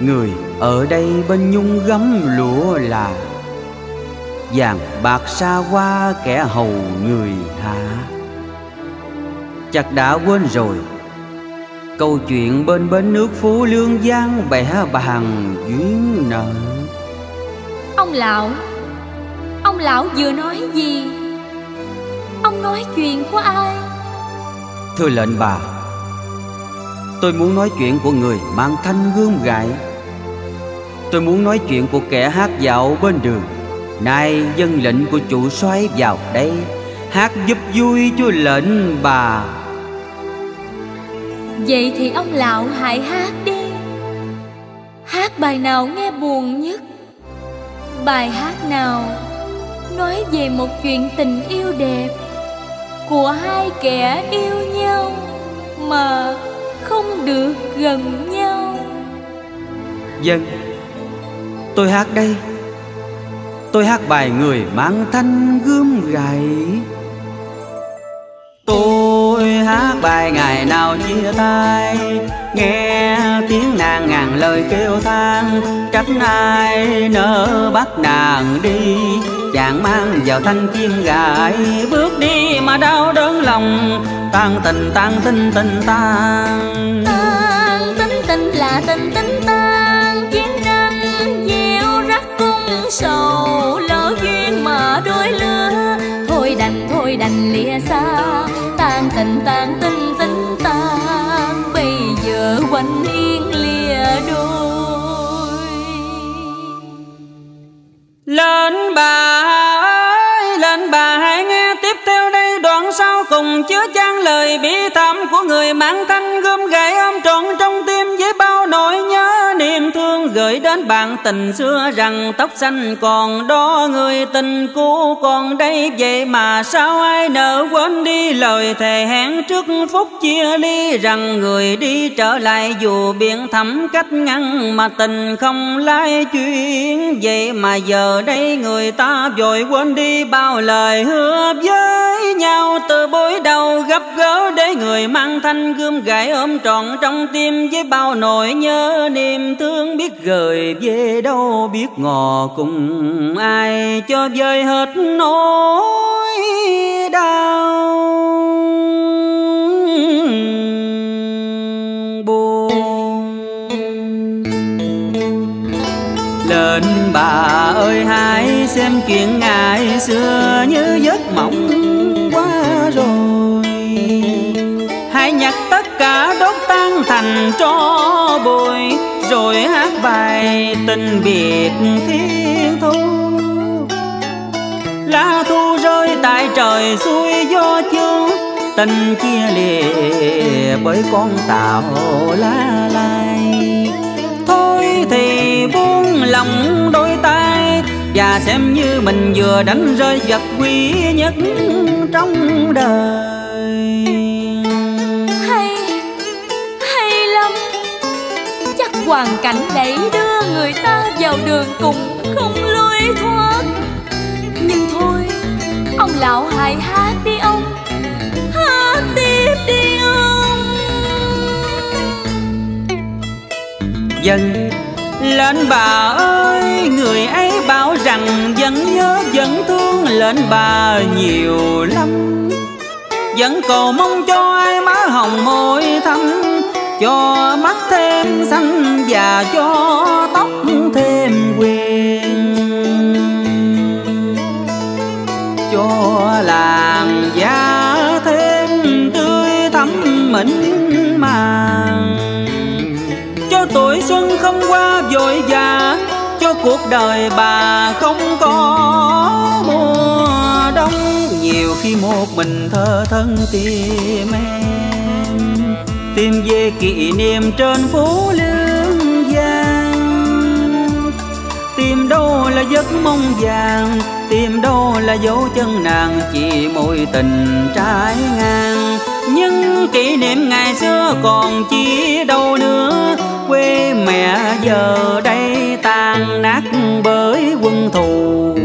Người ở đây bên nhung gấm lụa là Vàng bạc xa qua kẻ hầu người hạ Chắc đã quên rồi Câu chuyện bên bến nước phú lương giang bẻ bàn duyên nợ. Ông lão Ông lão vừa nói gì? Ông nói chuyện của ai? Thưa lệnh bà Tôi muốn nói chuyện của người mang thanh gươm gại Tôi muốn nói chuyện của kẻ hát dạo bên đường. Nay dân lệnh của chủ soái vào đây. Hát giúp vui cho lệnh bà. Vậy thì ông lão hãy hát đi. Hát bài nào nghe buồn nhất? Bài hát nào Nói về một chuyện tình yêu đẹp Của hai kẻ yêu nhau Mà không được gần nhau? Dân Tôi hát đây. Tôi hát bài người mang thanh gươm gậy Tôi hát bài ngày nào chia tay. Nghe tiếng nàng ngàn lời kêu than. Trách ai nỡ bắt nàng đi. Chàng mang vào thanh chim gài. Bước đi mà đau đớn lòng. Tan tình, tan tin tình tan Tan tính tình là tình tình sầu Lỡ duyên mà đôi lứa. Thôi đành thôi đành lìa xa Tan tình tan tình tình tan Bây giờ quanh yên lìa đôi. Lên bà ơi, lên bà hãy nghe tiếp theo đây. Đoạn sau cùng chứa chan lời bi thảm của người mang thanh gươm gậy ôm trọn trong tim bao nỗi nhớ niềm thương gửi đến bạn tình xưa rằng tóc xanh còn đó, người tình cũ còn đây. Vậy mà sao ai nỡ quên đi lời thề hẹn trước phút chia ly? Rằng người đi trở lại dù biển thẳm cách ngăn mà tình không lai chuyển vậy mà giờ đây người ta vội quên đi bao lời hứa với nhau. Từ bối đầu gặp gỡ để người mang thanh gươm gãi ôm trọn trong tim với bao nỗi nhớ niềm thương biết gửi về đâu, biết ngò cùng ai cho vơi hết nỗi đau. Buồn. Lên bà ơi, hãy xem chuyện ngày xưa như giấc mộng qua rồi. Hãy nhặt tất cả thành tro bụi, rồi hát bài tình biệt thiên thu. Lá thu rơi tại trời xuôi gió chương, tình chia lìa bởi con tàu lá lai. Thôi thì buông lòng đôi tay, và xem như mình vừa đánh rơi vật quý nhất trong đời. Hoàn cảnh đẩy đưa người ta vào đường cùng Không lối thoát. Nhưng thôi, Ông lão hãy hát đi ông, Hát tiếp đi ông. Dân lên bà ơi, người ấy bảo rằng vẫn nhớ vẫn thương lên bà nhiều lắm. Vẫn cầu mong cho ai má hồng môi thắm cho mắt thêm xanh và cho tóc thêm quyền. Cho làn da thêm tươi thắm mịn màng. Cho tuổi xuân không qua vội vã cho cuộc đời bà không có mùa đông. Nhiều khi một mình thơ thân tim em tìm về kỷ niệm trên phố lương giang. Tìm đâu là giấc mong vàng, tìm đâu là dấu chân nàng, chỉ mối tình trái ngang. Nhưng kỷ niệm ngày xưa còn chi đâu nữa, quê mẹ giờ đây tan nát bởi quân thù.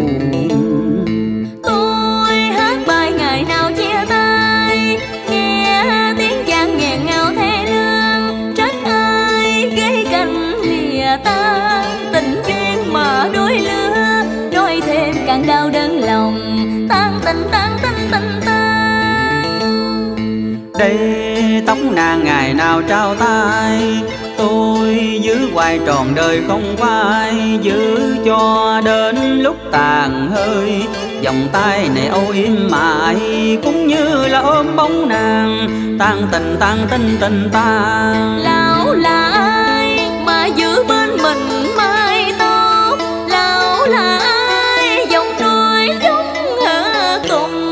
Đây tóc nàng ngày nào trao tay. Tôi giữ hoài tròn đời không phai giữ cho đến lúc tàn hơi. Vòng tay này âu yếm mãi cũng như là ôm bóng nàng. Tan tình tan tình tình tan. Lão là ai mà giữ bên mình mai tóc. Lão là ai giọng nói giống hờ cùng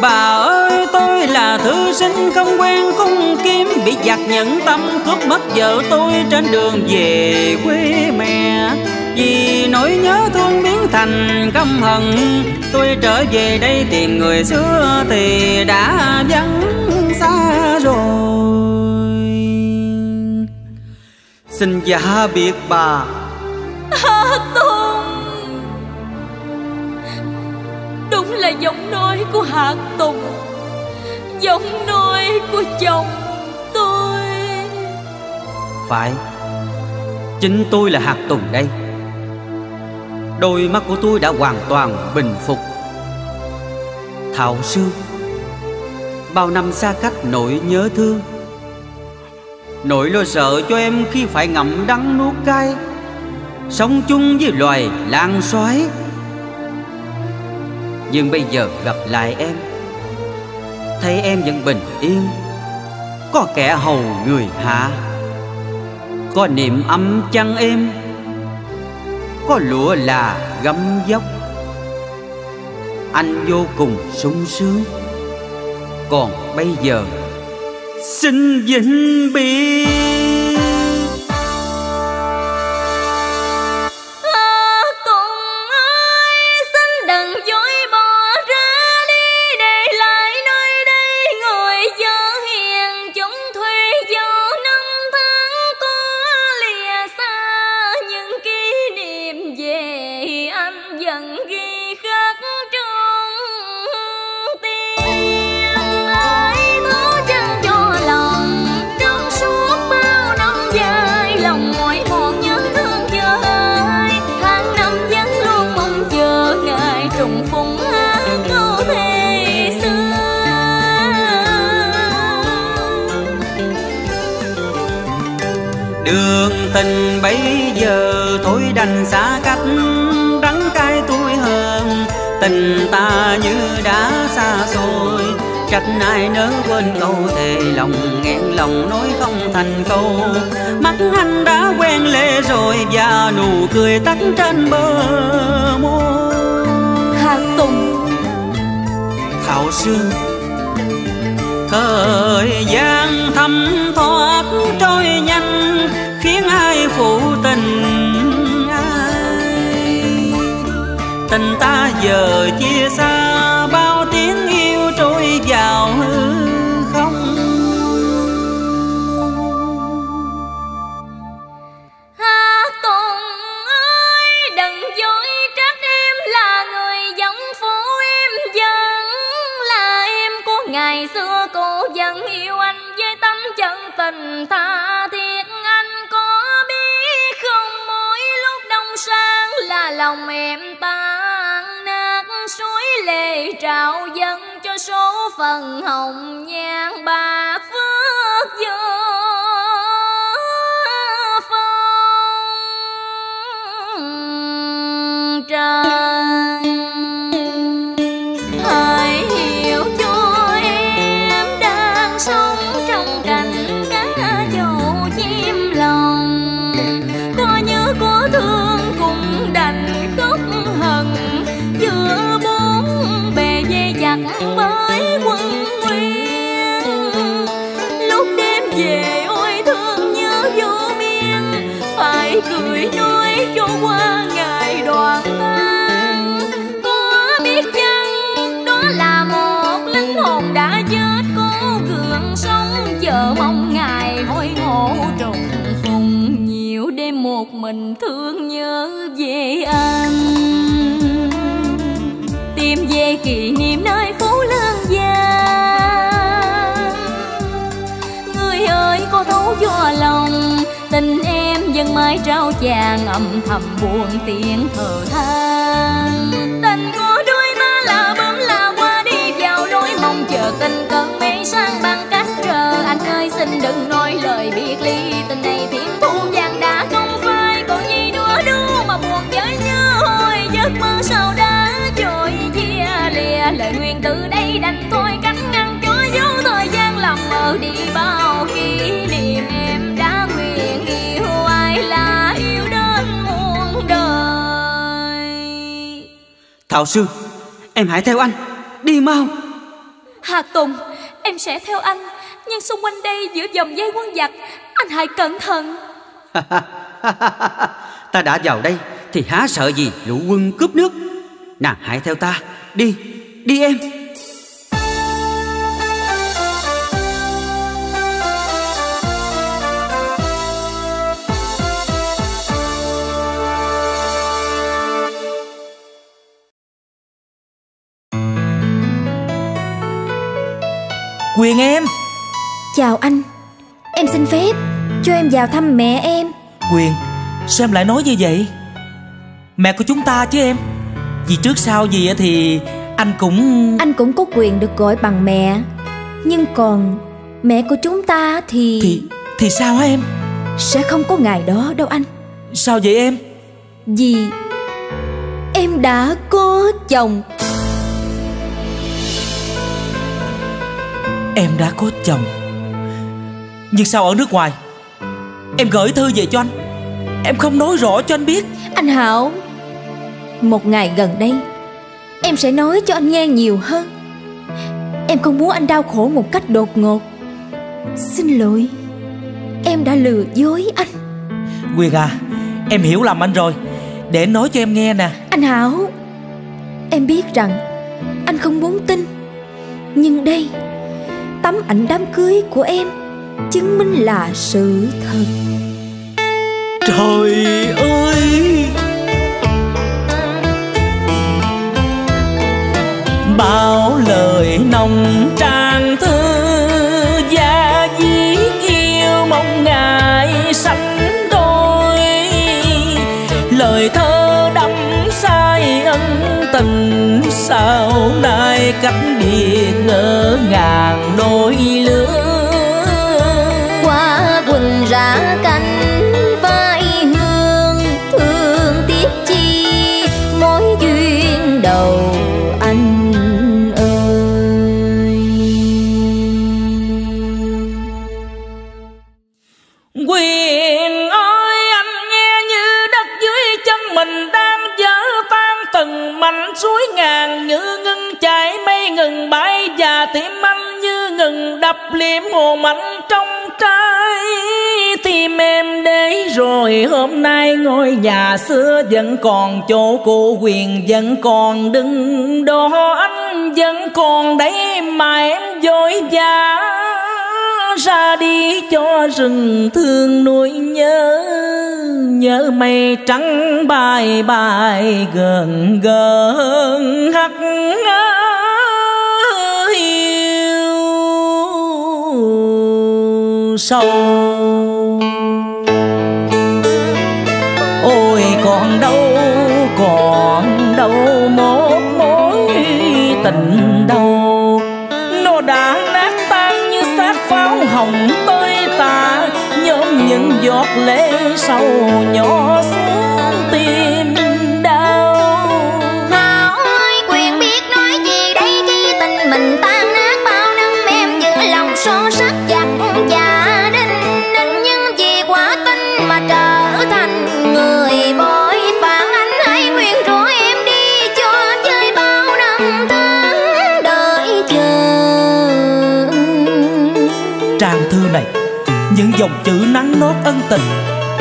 bà ơi thư sinh không quen cung kiếm, bị giặc nhận tâm, cướp mất vợ tôi trên đường về quê mẹ. Vì nỗi nhớ thương biến thành căm hận, tôi trở về đây tìm người xưa thì đã vắng xa rồi. Xin giả biệt bà. Hà Tùng Đúng là giọng nói của Hạ Tùng giống nôi của chồng tôi. Phải, chính tôi là hạt tùng đây. Đôi mắt của tôi đã hoàn toàn bình phục. Thảo sư, bao năm xa cách nỗi nhớ thương? Nỗi lo sợ cho em khi phải ngậm đắng nuốt cay, sống chung với loài lang xoái. Nhưng bây giờ gặp lại em thấy em vẫn bình yên. Có kẻ hầu người hạ, có niềm âm chăng êm, có lụa là gấm dốc. Anh vô cùng sung sướng. Còn bây giờ, xin vĩnh biệt. Mắt anh đã quen lệ rồi và nụ cười tắt trên bờ môi. Hà Tùng. Thảo xương thời gian thấm thoát trôi nhanh khiến ai phụ tình ai? Tình ta giờ chia xa tình tha thiết anh có biết không? Mỗi lúc đông sang là lòng em tan nát. Suối lệ trào dâng cho số phận hồng nhan. Bà phước dương mái trao chàng âm thầm buồn tiếng thở than. Tình của đôi ta là bấm là qua đi vào lối mong chờ tình cơn mê sang bằng cách chờ anh ơi, xin đừng nói lời biệt ly, tình này tiếng thu vàng Thảo Sư Em hãy theo anh. Đi mau. Hà Tùng Em sẽ theo anh Nhưng xung quanh đây giữa dòng dây quân giặc Anh hãy cẩn thận. Ta đã vào đây Thì há sợ gì lũ quân cướp nước. Nàng hãy theo ta. Đi Đi em Quyền em. Chào anh. Em xin phép cho em vào thăm mẹ em. Quyền Sao em lại nói như vậy? Mẹ của chúng ta chứ em. Vì trước sau gì thì anh cũng Anh cũng có quyền được gọi bằng mẹ. Nhưng còn mẹ của chúng ta thì Thì thì sao hả em? Sẽ không có ngày đó đâu anh. Sao vậy em? Vì em đã có chồng Em đã có chồng. Nhưng sao ở nước ngoài? Em gửi thư về cho anh. Em không nói rõ cho anh biết. Anh Hảo Một ngày gần đây Em sẽ nói cho anh nghe nhiều hơn. Em không muốn anh đau khổ một cách đột ngột. Xin lỗi Em đã lừa dối anh. Quyền à Em hiểu lầm anh rồi. Để nói cho em nghe nè. Anh Hảo Em biết rằng Anh không muốn tin. Nhưng đây Tấm ảnh đám cưới của em, Chứng minh là sự thật. Trời ơi! Bao lời nồng trang thư Gia diết yêu mong ngày sanh đôi. Lời thơ đắm say ân tình Sao nay cách biệt ngỡ ngàng. Ngừng liếm hồn mạnh trong trái tim em để rồi hôm nay ngôi nhà xưa vẫn còn, chỗ cũ quyền vẫn còn, đứng đó anh vẫn còn đấy. Mà em vội vã ra đi cho rừng thương nuôi nhớ nhớ mây trắng bay bay gần gần hắt hiu sâu. Ôi, còn đâu còn đâu một mối tình đâu nó đã nát tan như xác pháo hồng tơi tả nhóm những giọt lệ sâu nhỏ xuống dòng chữ nắng nót ân tình.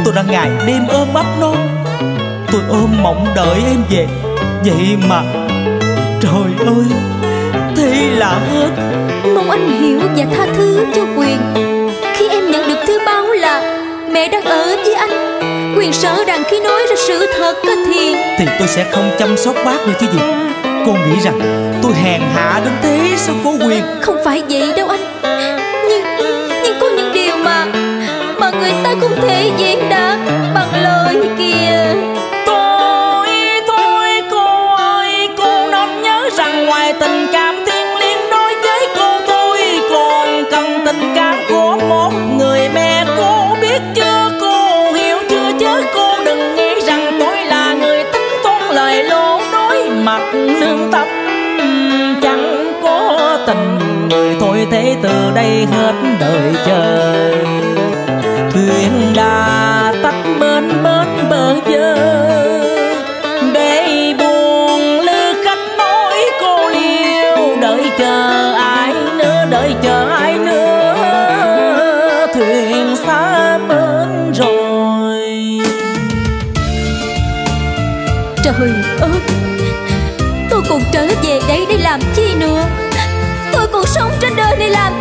Tôi đã ngày đêm ôm ấp nó. Tôi ôm mộng đợi em về. Vậy mà trời ơi thế là hết. Mong anh hiểu và tha thứ cho Quyền. Khi em nhận được thư báo là Mẹ đang ở với anh. Quyền sợ rằng khi nói ra sự thật á thì thì tôi sẽ không chăm sóc bác nữa chứ gì. Cô nghĩ rằng tôi hèn hạ đến thế sao cô quyền? Không phải vậy đâu anh đây hết đời chờ thuyền đã tắt bến bến bờ dơ, để buồn lư khách nói cô liêu, đợi chờ ai nữa, đợi chờ ai nữa. Thuyền xa bến rồi. Trời ơi, tôi còn trở về đây để làm chi nữa? Tôi còn sống trên đời này làm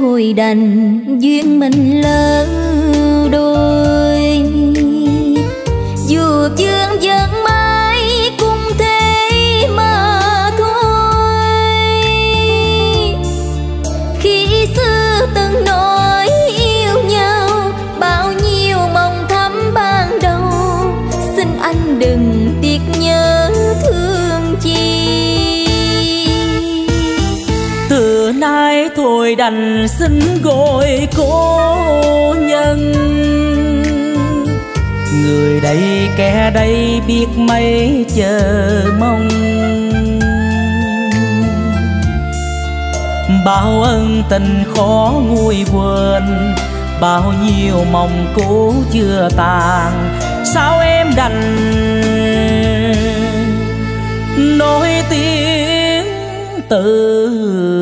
thôi đành duyên mình lớn. Người đành xin gọi cô nhân. Người đây, kẻ đây biết mấy chờ mong. Bao ân tình khó nguôi quên, Bao nhiêu mong cố chưa tàn. Sao em đành nổi tiếng tự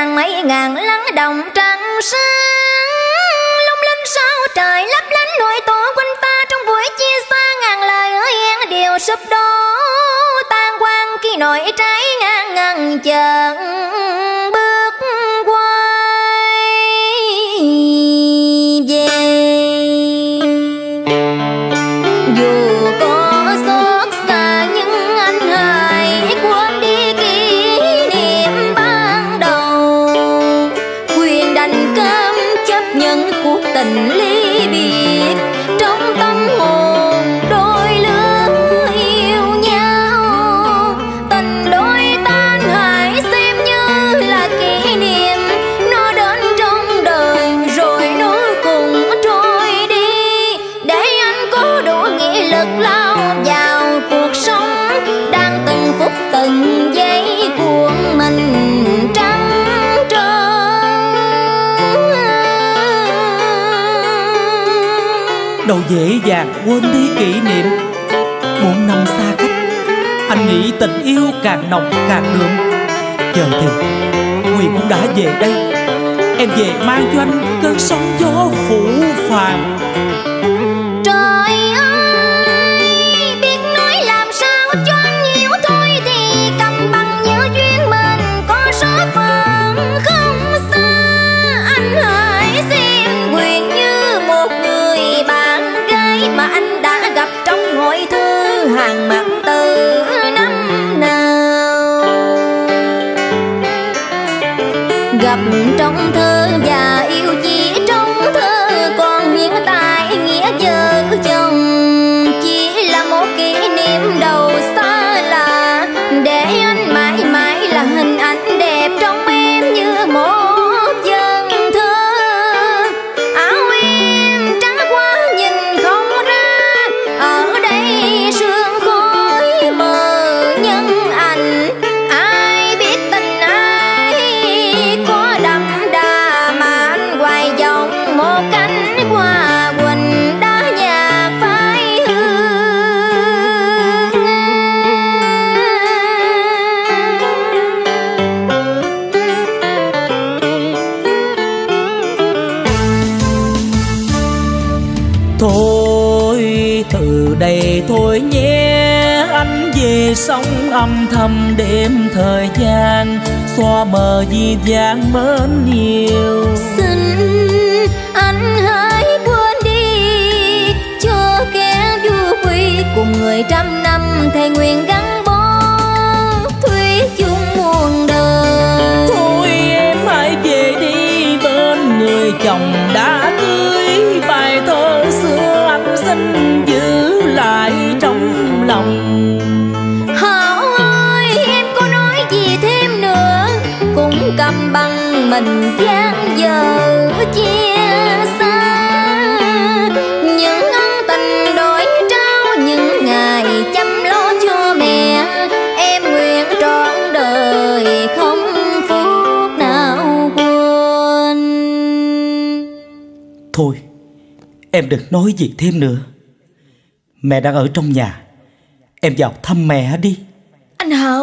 đuổi mấy ngàn lắng đồng trăng sáng. Lung linh sao trời lấp lánh nỗi tổ quanh ta, trong buổi chia xa ngàn lời hứa hẹn đều sụp đổ. Tan quang khi nỗi trái ngang, ngàn chợt dễ dàng quên đi kỷ niệm. Bốn năm xa cách, anh nghĩ tình yêu càng nồng càng đượm. Giờ thì nguyện cũng đã về đây, em về mang cho anh cơn sóng gió phủ phàng. Từ đây thôi nhé. Anh về sống âm thầm đêm thời gian Xóa mờ di dáng mến yêu. Xin anh hãy quên đi cho kẻ vua quy cùng người trăm năm thề nguyện gắn bó. Thủy chung muôn đời. Thôi em hãy về đi bên người chồng đã cưới mình gian dở chia xa. Những ân tình đổi trao những ngày chăm lo cho mẹ em nguyện trọn đời không phút nào quên. Thôi Em đừng nói gì thêm nữa. Mẹ đang ở trong nhà Em vào thăm mẹ đi. Anh hảo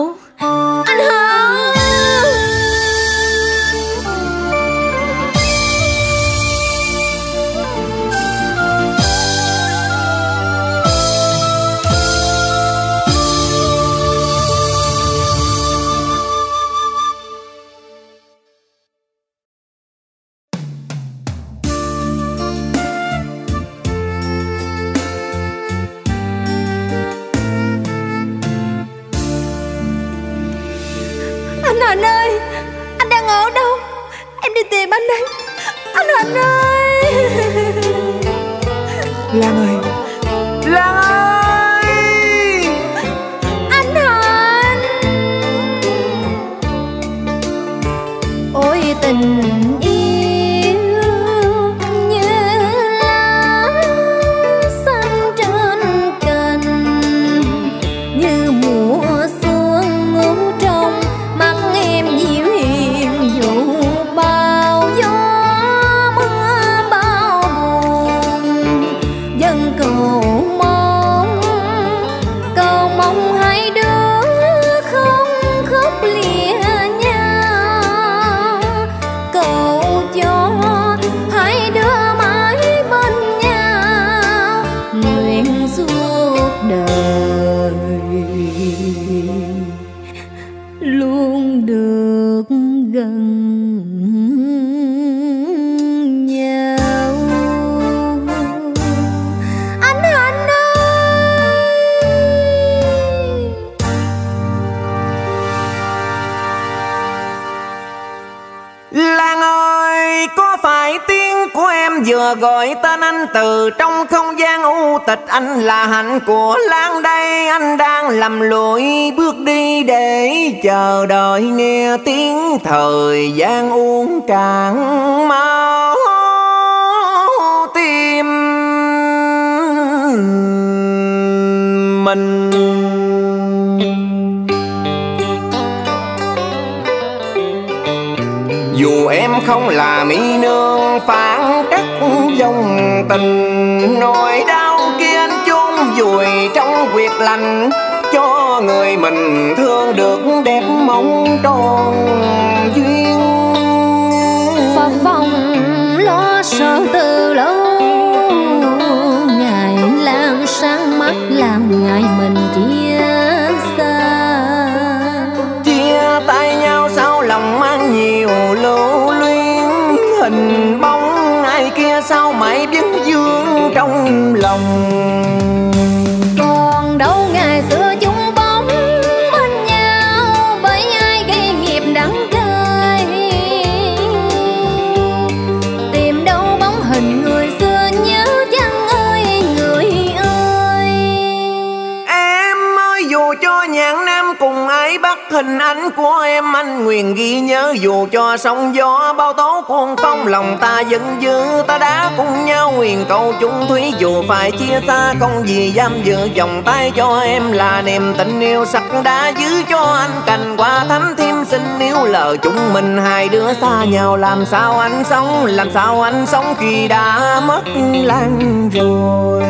nguyện ghi nhớ dù cho sóng gió bao tố cuồng phong Lòng ta vẫn giữ ta đã cùng nhau nguyện cầu chung thủy. Dù phải chia xa không gì giam giữ vòng tay cho em Là niềm tình yêu sắc đã giữ cho anh. Cành qua thắm thêm xin yêu lờ chúng mình hai đứa xa nhau. Làm sao anh sống làm sao anh sống khi đã mất Lan rồi?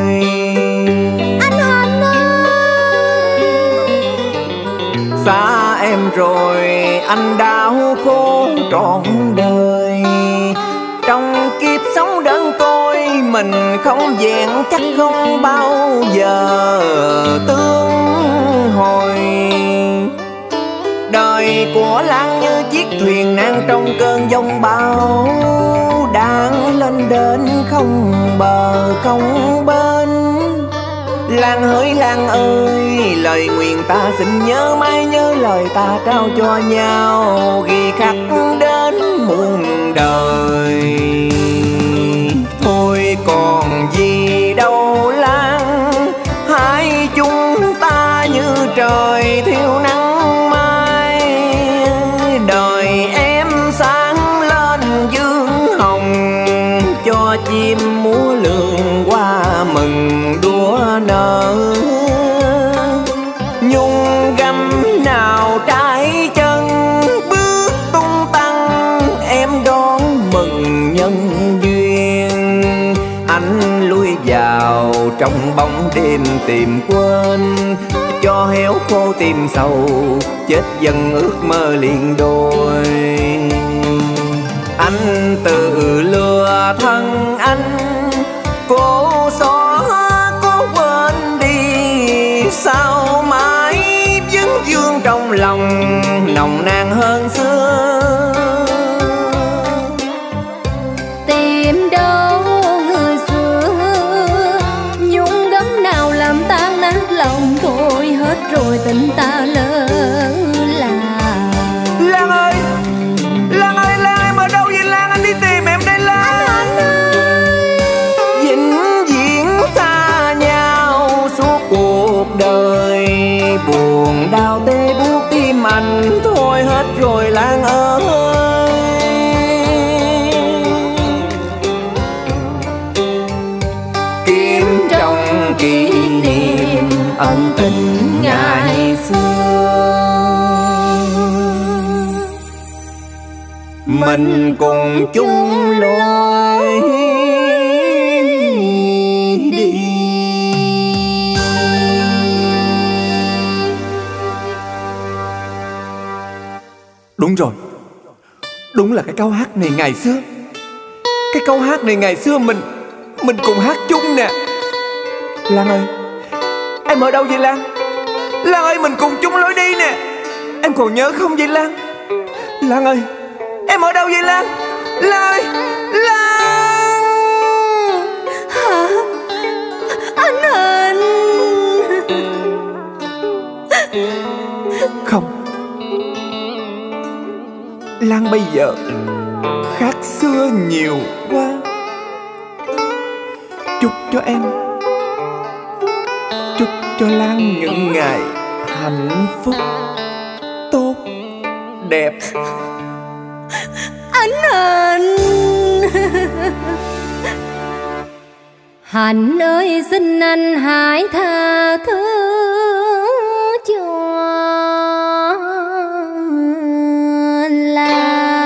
Anh hạnh ơi! Xa em rồi anh đau khổ trọn đời. Trong kiếp sống đơn côi, mình không vẹn chắc không bao giờ tương hồi. Đời của Lan như chiếc thuyền nan trong cơn giông bão, đang lên đến không bờ, không bên. Làng hỡi làng ơi Lời nguyện ta xin nhớ mãi nhớ lời ta trao cho nhau Ghi khắc đến muôn đời. Thôi còn gì đâu làng, Hai chúng ta như trời bóng đêm tìm quên, cho héo khô tìm sầu, chết dần ước mơ liền đôi. Anh tự lừa thân anh, cố xóa, cố quên đi. Sao mãi vẫn vương trong lòng, nồng nàn hơn xưa? Mình cùng chung lối đi. Đúng rồi. Đúng là cái câu hát này ngày xưa. Cái câu hát này ngày xưa mình mình cùng hát chung nè. Lan ơi, em ở đâu vậy lan? Lan ơi, mình cùng chung lối đi nè. Em còn nhớ không vậy lan? Lan ơi Em ở đâu vậy Lan? Lan Lan. Hả? Anh hình Không. Lan bây giờ Khác xưa nhiều quá. Chúc cho em. Chúc cho Lan những ngày Hạnh phúc Tốt Đẹp anh hình hạnh ơi, xin anh hãy tha thứ cho Lan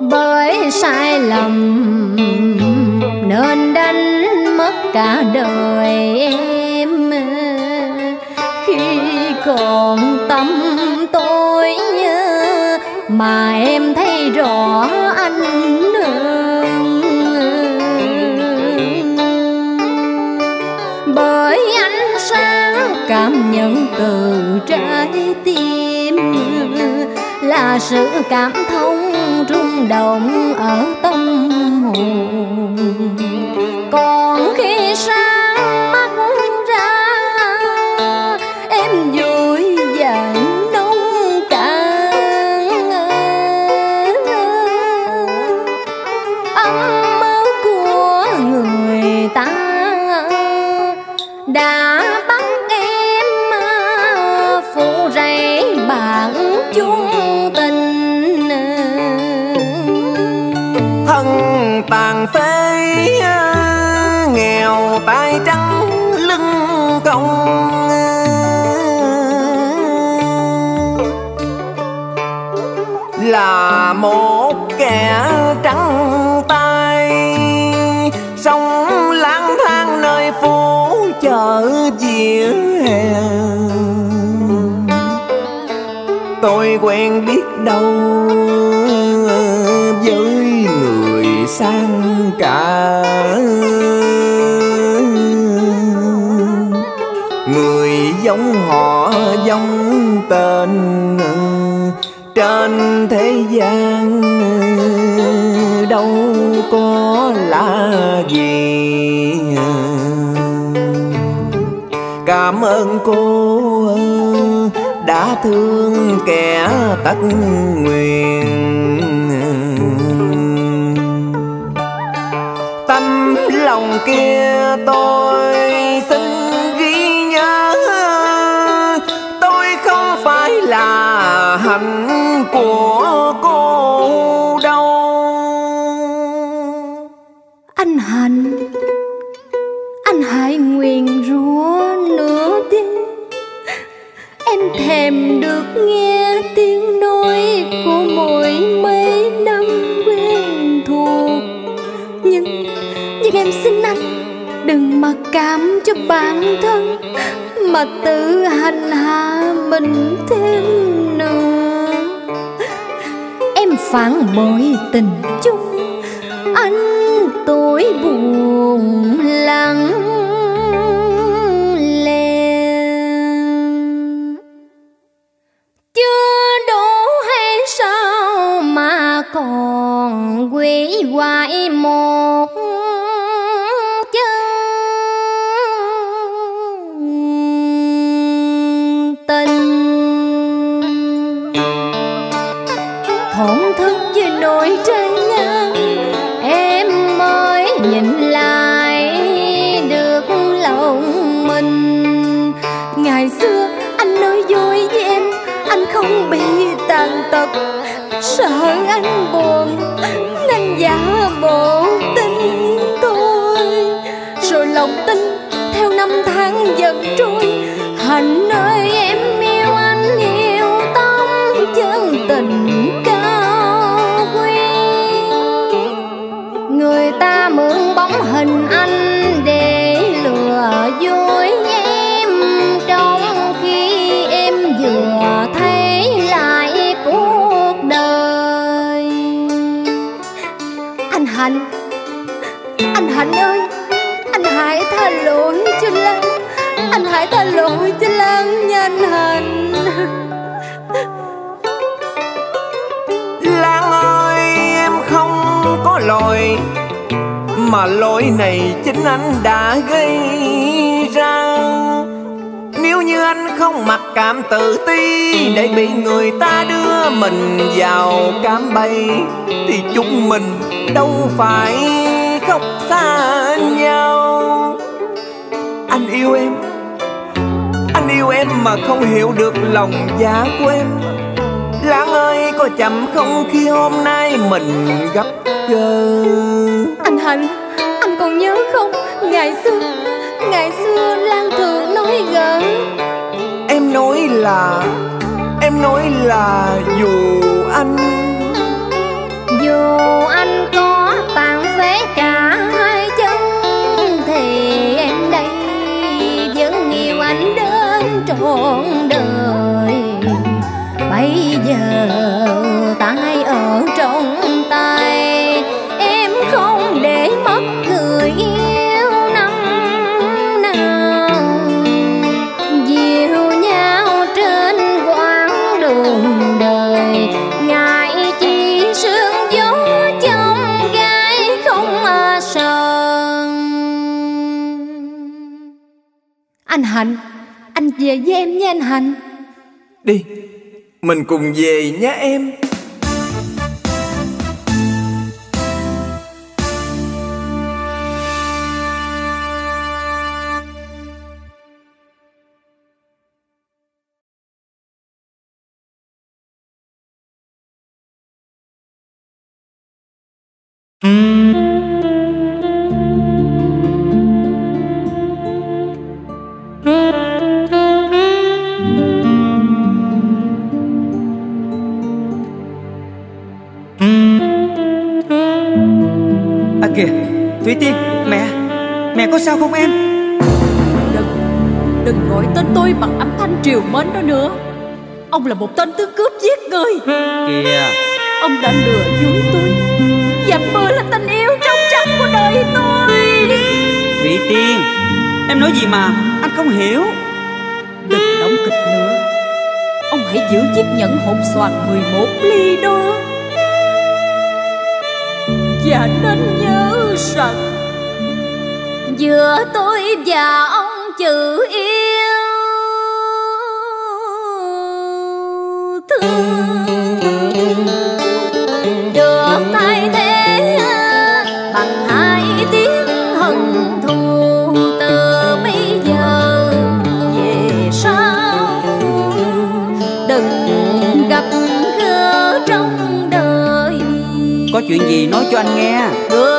bởi sai lầm, nên đánh mất cả đời. Nhận từ trái tim. Là sự cảm thông rung động ở tâm hồn. Quen biết đâu, với người sang cả. Người giống họ, giống tên trên thế gian. Đâu có là gì. Cảm ơn cô đã thương kẻ tất nguyện tâm lòng kia tôi cảm cho bản thân, Mà tự hành hạ mình thêm nữa. Em phản bội tình chung, Anh tối buồn lặng. Mà lỗi này chính anh đã gây ra. Nếu như anh không mặc cảm tự ti Để bị người ta đưa mình vào cám bay Thì chúng mình đâu phải khóc xa nhau. Anh yêu em Anh yêu em mà không hiểu được lòng giá của em. Lãng ơi có chậm không khi hôm nay mình gặp gỡ? Anh Hạnh, Ngày xưa, ngày xưa Lan thường nói gỡ. Em nói là Em nói là dù anh. Dù anh có tàn phế cả hai chân Thì em đây vẫn yêu anh đến trọn về với em nha anh Hạnh. Đi Mình cùng về nhé em. Sao không em? Đừng Đừng gọi tên tôi bằng âm thanh triều mến đó nữa. Ông là một tên tướng cướp giết người. Kìa. Ông đã lừa dối tôi. Và mơ là tình yêu trong trắng của đời tôi. Thủy Tiên Em nói gì mà Anh không hiểu? Đừng đóng kịch nữa. Ông hãy giữ chiếc nhẫn hộp xoàn 11 ly đó Và nên nhớ rằng giữa tôi và ông chữ yêu. Thương. Được thay thế bằng hai tiếng hận thù. Từ bây giờ về sau đừng gặp gỡ trong đời. Có chuyện gì nói cho anh nghe. Được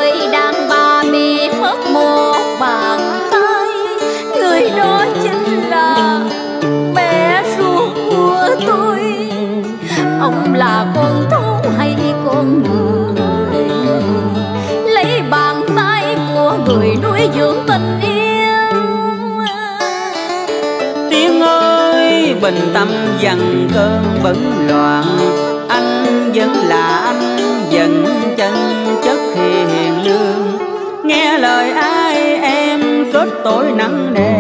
bình tâm dần cơn bấn loạn. Anh vẫn là anh dần chân chất hiền lương. Nghe lời ai em kết tội nặng nề.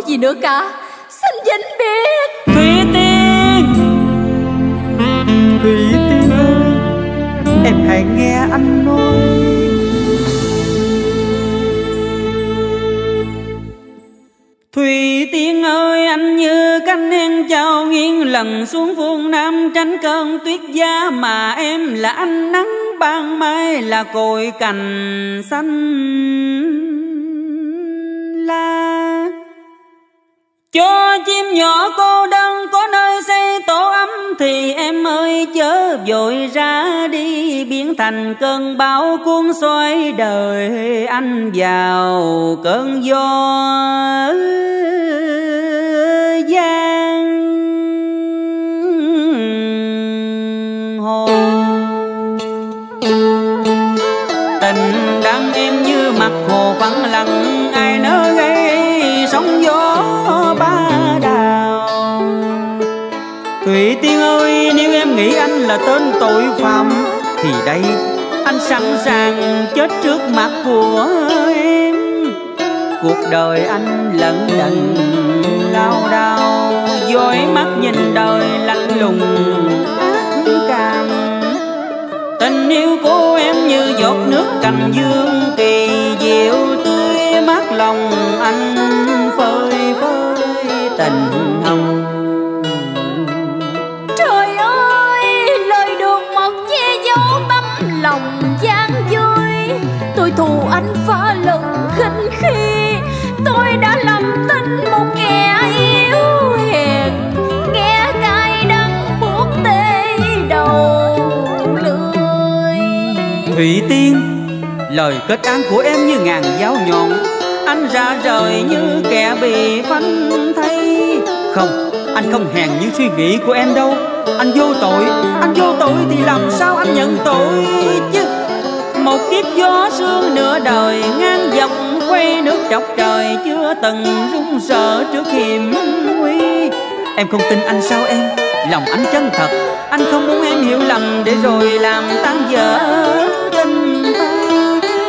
hỏi gì nữa cả. Xin dính biết Thủy Tiên. Thủy Tiên ơi Em hãy nghe anh nói. Thủy Tiên ơi anh như cánh hen trao nghiêng lần xuống phương Nam tránh cơn tuyết giá mà em là ánh nắng ban mai là cội cành xanh la. Cho chim nhỏ cô đơn có nơi xây tổ ấm Thì em ơi chớ vội ra đi. Biến thành cơn bão cuốn xoay đời Anh vào cơn gió gian là tên tội phạm, Thì đây anh sẵn sàng chết trước mặt của em. Cuộc đời anh lận đận lao đao, Dối mắt nhìn đời lạnh lùng, ác cảm. Tình yêu của em như giọt nước cành dương, kỳ diệu tươi mát lòng anh. Thù anh phá lần khinh khi Tôi đã làm tin một kẻ yếu hèn. Nghe cay đắng buốt tê đầu lưỡi. Thủy Tiên Lời kết án của em như ngàn giáo nhọn. Anh ra rời như kẻ bị phanh thay Không, anh không hèn như suy nghĩ của em đâu. Anh vô tội, anh vô tội thì làm sao anh nhận tội chứ? Một kiếp gió sương nửa đời ngang dọc quay nước chọc trời Chưa từng run sợ trước hiểm nguy Em không tin anh sao em? Lòng anh chân thật. Anh không muốn em hiểu lầm, Để rồi làm tan vỡ tình ta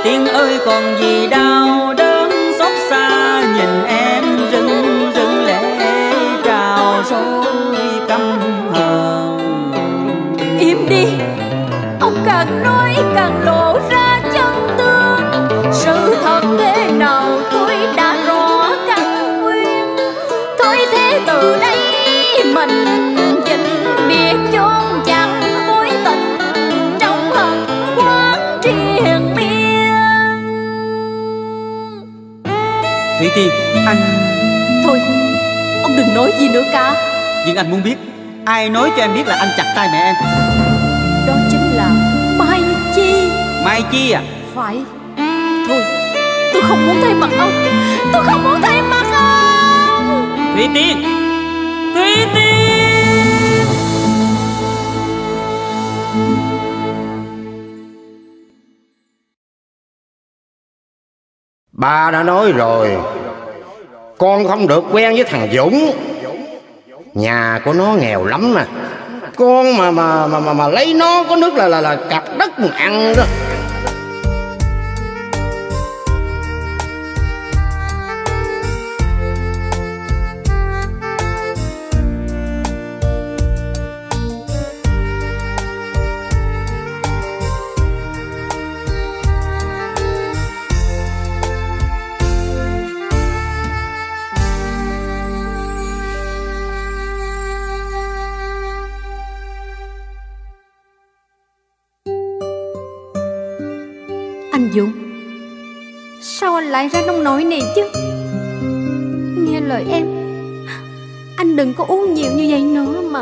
Tiên ơi, còn gì đau đớn xót xa? Nhìn em rưng rưng lệ trào sôi căm hờn. Im đi. Thủy Tiên anh Thôi ông đừng nói gì nữa cả. Nhưng anh muốn biết Ai nói cho em biết là anh chặt tay mẹ em? Đó chính là Mai Chi. Mai Chi à? Phải. Thôi tôi không muốn thấy mặt ông. Tôi không muốn thấy mặt ông. Thủy Tiên Thủy Tiên Ba đã nói rồi Con không được quen với thằng Dũng. Nhà của nó nghèo lắm mà. Con mà mà mà mà, mà lấy nó có nước là là là cặp đất mà ăn đó. Lại ra nông nổi này chứ? Nghe lời em, Anh đừng có uống nhiều như vậy nữa mà.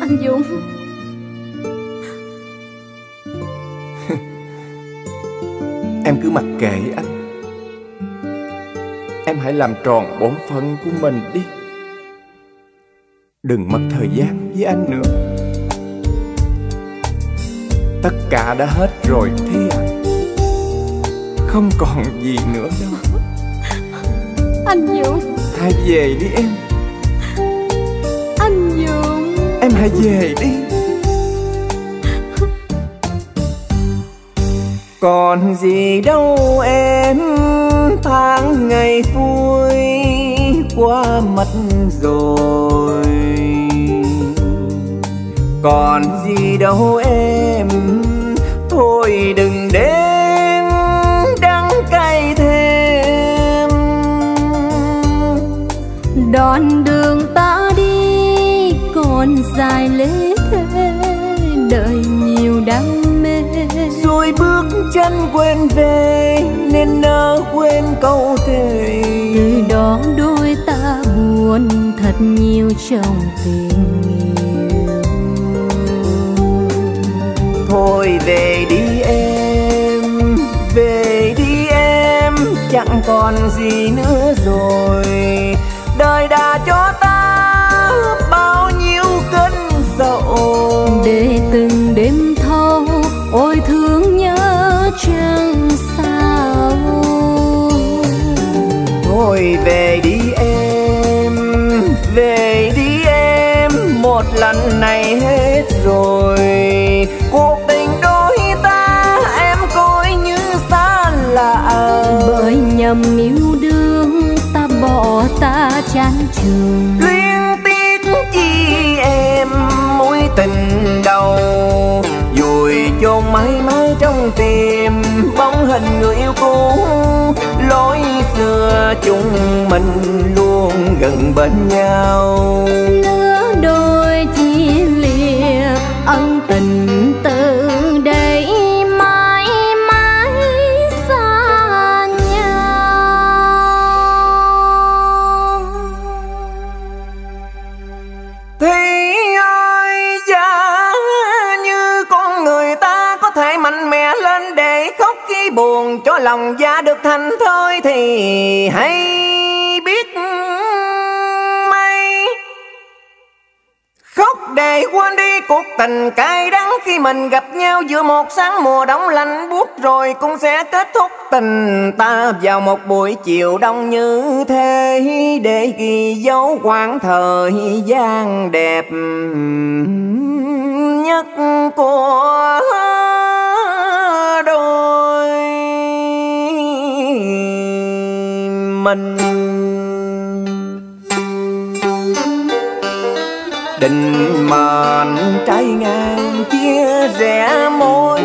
Anh Dũng. Em cứ mặc kệ anh. Em hãy làm tròn bổn phận của mình đi. Đừng mất thời gian với anh nữa. Tất cả đã hết rồi Thi à? Không còn gì nữa. Đâu Anh Dũng. Hãy về đi em. Anh Dũng. Em hãy về đi. Còn gì đâu em Tháng ngày vui qua mất rồi. Còn gì đâu em Thôi đừng đến Đoạn đường ta đi còn dài lê thế Đời nhiều đam mê. Rồi bước chân quên về Nên nỡ quên câu thề. Từ đó đôi ta buồn thật nhiều trong tình yêu. Thôi về đi em Về đi em Chẳng còn gì nữa rồi này hết rồi. Cuộc tình đôi ta Em coi như xa lạ. Bởi nhầm yêu đương ta bỏ ta chán trường Luyến tiếc chi em Mối tình đầu. Vùi chôn mãi mãi trong tim Bóng hình người yêu cũ. Lối xưa chúng mình luôn gần bên nhau. Lìa ân tình từ đây mãi mãi xa nhau. Thì ơi giá như con người ta có thể mạnh mẽ lên để khóc khi buồn, cho lòng da được thành thôi thì hãy Quên đi cuộc tình cay đắng khi mình gặp nhau giữa một sáng mùa đông lạnh buốt rồi cũng sẽ kết thúc tình ta vào một buổi chiều đông như thế để ghi dấu quãng thời gian đẹp nhất của đôi mình. Tình màn trái ngang chia rẽ mối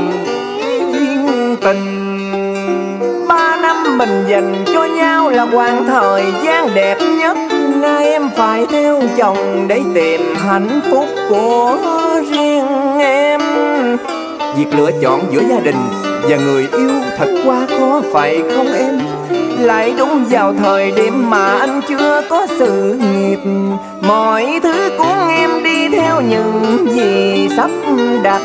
duyên tình, ba năm mình dành cho nhau là quãng thời gian đẹp nhất. Nay em phải theo chồng để tìm hạnh phúc của riêng em. Việc lựa chọn giữa gia đình và người yêu thật quá khó phải không em? Lại đúng vào thời điểm mà anh chưa có sự nghiệp. Mọi thứ của em đi theo những gì sắp đặt.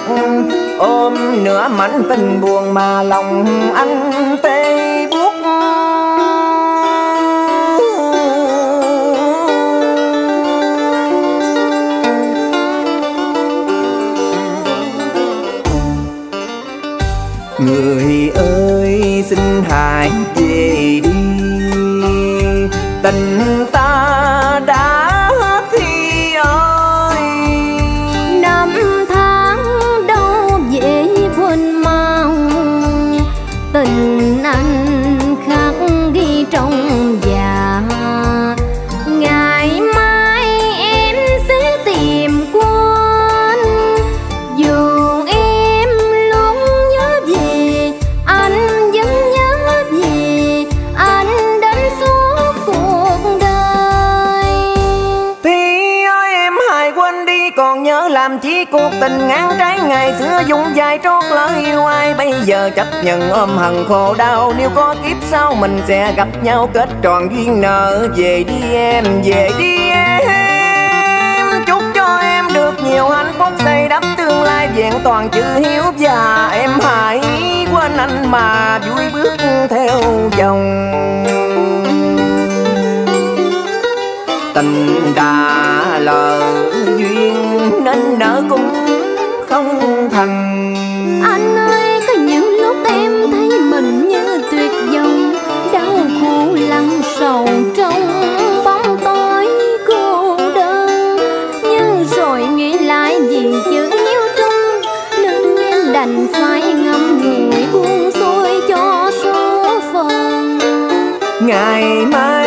Ôm nửa mảnh tình buồn mà lòng anh tê buốt. Hài tình ngang trái ngày xưa dùng dài trót lỡ yêu ai. Bây giờ chấp nhận ôm hận khổ đau, nếu có kiếp sau mình sẽ gặp nhau kết tròn duyên nợ. Về đi em, về đi em, chúc cho em được nhiều hạnh phúc xây đắp tương lai vẹn toàn chữ hiếu và em hãy quên anh mà vui bước theo chồng tình đã lỡ duyên, nên nỡ cũng không thành. Anh ơi có những lúc em thấy mình như tuyệt vọng. Đau khổ lặng sầu trong bóng tối cô đơn. Nhưng rồi nghĩ lại vì chữ yêu trung Nên em đành phải ngậm ngùi buông xuôi cho số phận. Ngày mai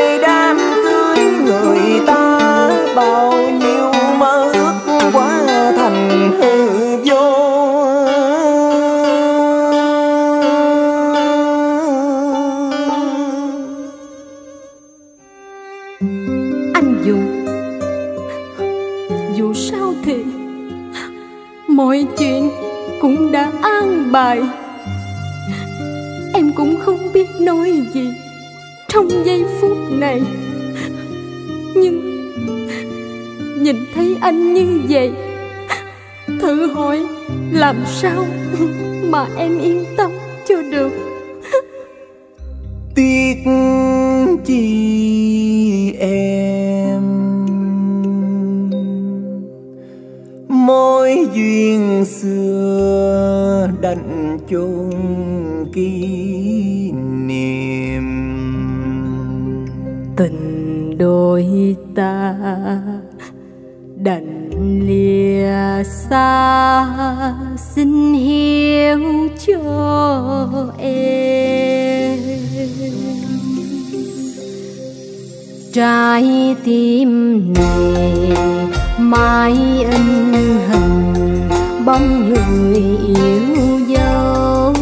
không biết nói gì Trong giây phút này. Nhưng Nhìn thấy anh như vậy, Thử hỏi Làm sao Mà em yên tâm? Xin hiểu cho em. Trái tim này mãi in hình bóng người yêu dấu.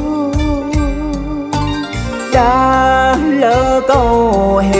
Đã lỡ câu hẹn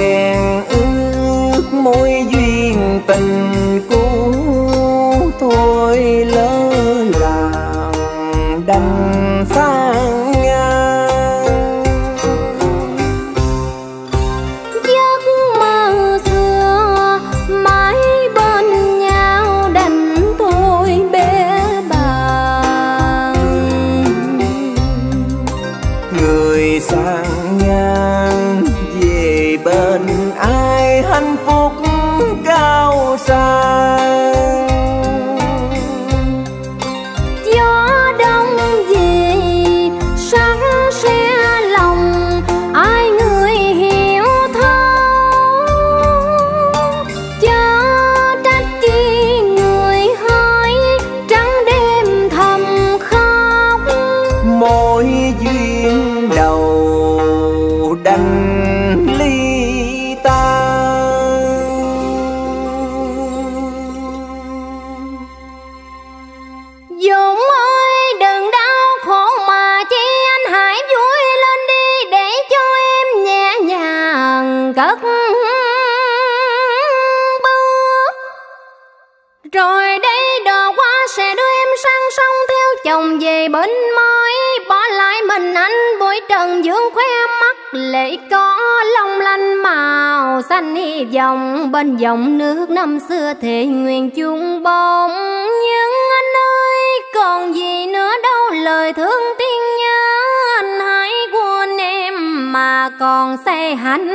cất bước Rồi đây đò qua sẽ đưa em sang sông theo chồng về bên môi Bỏ lại mình anh bụi trần dương khoe mắt, lệ có long lanh màu xanh hy vọng bên dòng nước năm xưa thề nguyện chung bóng nhưng anh ơi, còn gì nữa đâu, lời thương tiếc mà còn sẽ hạnh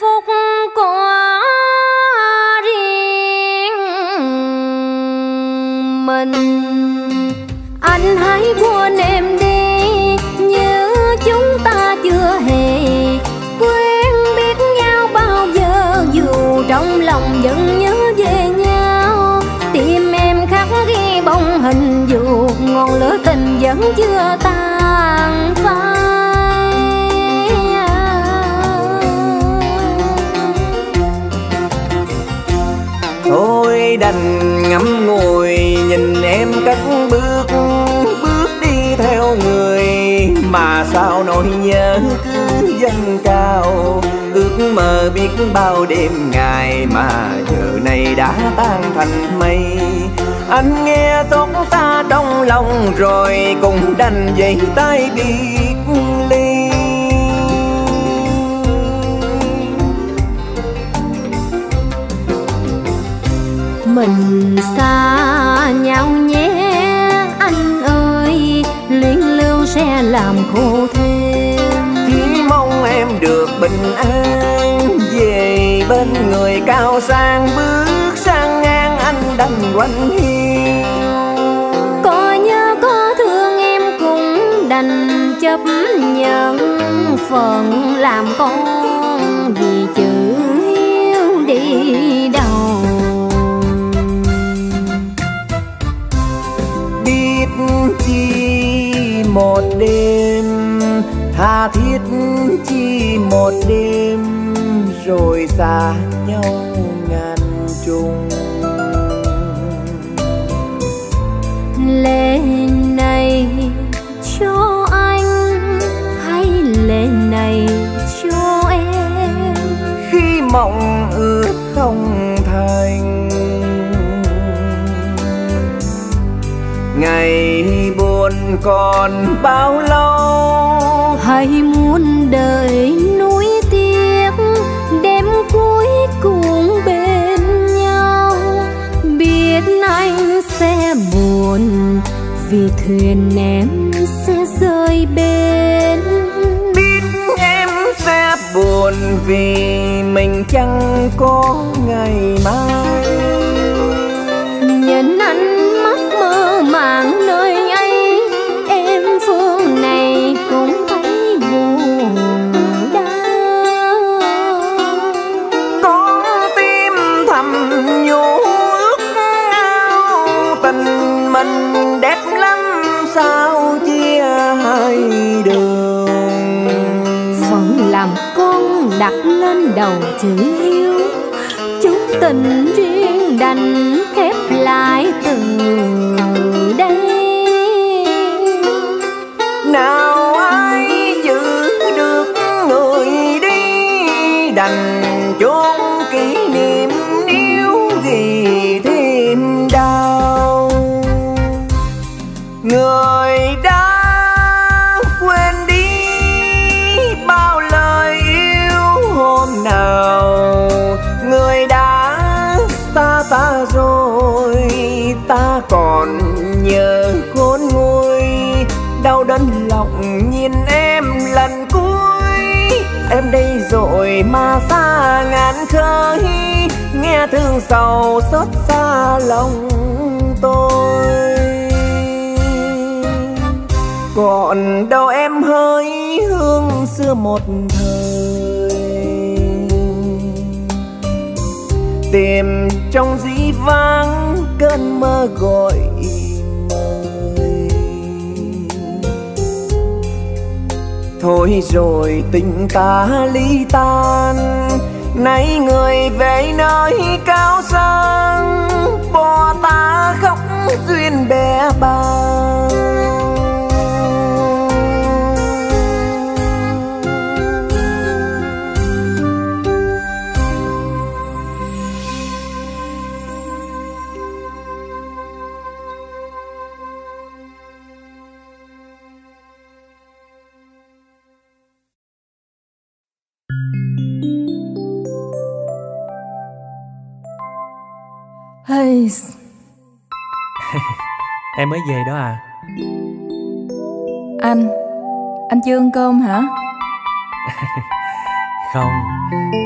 phúc của riêng mình. Anh hãy buồn em đi như chúng ta chưa hề quên biết nhau bao giờ. Dù trong lòng vẫn nhớ về nhau, tim em khắc ghi bóng hình dù ngọn lửa tình vẫn chưa tan. Đành ngắm ngồi, nhìn em cất bước bước đi theo người. Mà sao nỗi nhớ cứ dâng cao, ước mơ biết bao đêm ngày mà giờ này đã tan thành mây. Anh nghe xót xa trong lòng rồi cũng đành dậy tay biệt ly. Mình xa nhau nhé. Anh ơi luyến lưu sẽ làm khô thêm. Chỉ mong em được bình an về bên người cao sang bước sang ngang anh đành quanh hiu có nhớ có thương em cũng đành chấp nhận phận làm con vì chữ hiếu đi đầu một đêm tha thiết chi một đêm rồi xa nhau ngàn trùng. Lệ này cho anh hay lệ này cho em? Khi mộng ước không thành ngày buồn còn bao lâu? Hay muốn đợi nuối tiếc đêm cuối cùng bên nhau. Biết anh sẽ buồn vì thuyền em sẽ rơi bên biết em sẽ buồn vì mình chẳng có ngày mai đặt đầu chữ hiếu. Chúng tình riêng đành khép lại từ đây em đây rồi mà xa ngàn khơi nghe thương sầu xót xa lòng tôi. Còn đâu em hơi hương xưa một thời. Tìm trong dĩ vãng cơn mơ gọi thôi rồi tình ta ly tan. Nay người về nơi cao sang bỏ ta khóc duyên bé bàng. Em mới về đó à? Anh anh chưa ăn cơm hả? Không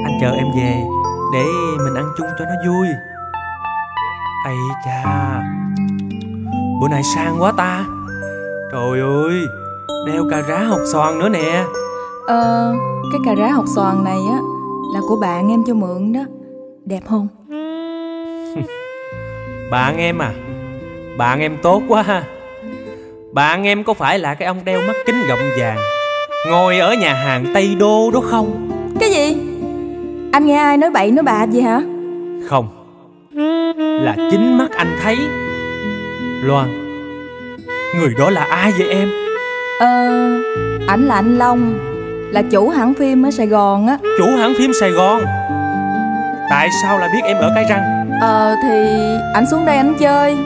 Anh chờ em về Để mình ăn chung cho nó vui. Ây cha Bữa nay sang quá ta. Trời ơi Đeo cà rá hột xoàn nữa nè. Ờ cái cà rá hột xoàn này á là của bạn em cho mượn đó. Đẹp không? Bạn em à Bạn em tốt quá ha. Bạn em có phải là cái ông đeo mắt kính gọng vàng Ngồi ở nhà hàng Tây Đô đó không? Cái gì? Anh nghe ai nói bậy nói bạ gì hả? Không. Là chính mắt anh thấy. Loan Người đó là ai vậy em? Ờ ảnh là anh long là chủ hãng phim ở sài gòn á. Chủ hãng phim Sài Gòn. Tại sao lại biết em ở Cái Răng? Ờ thì ảnh xuống đây ảnh chơi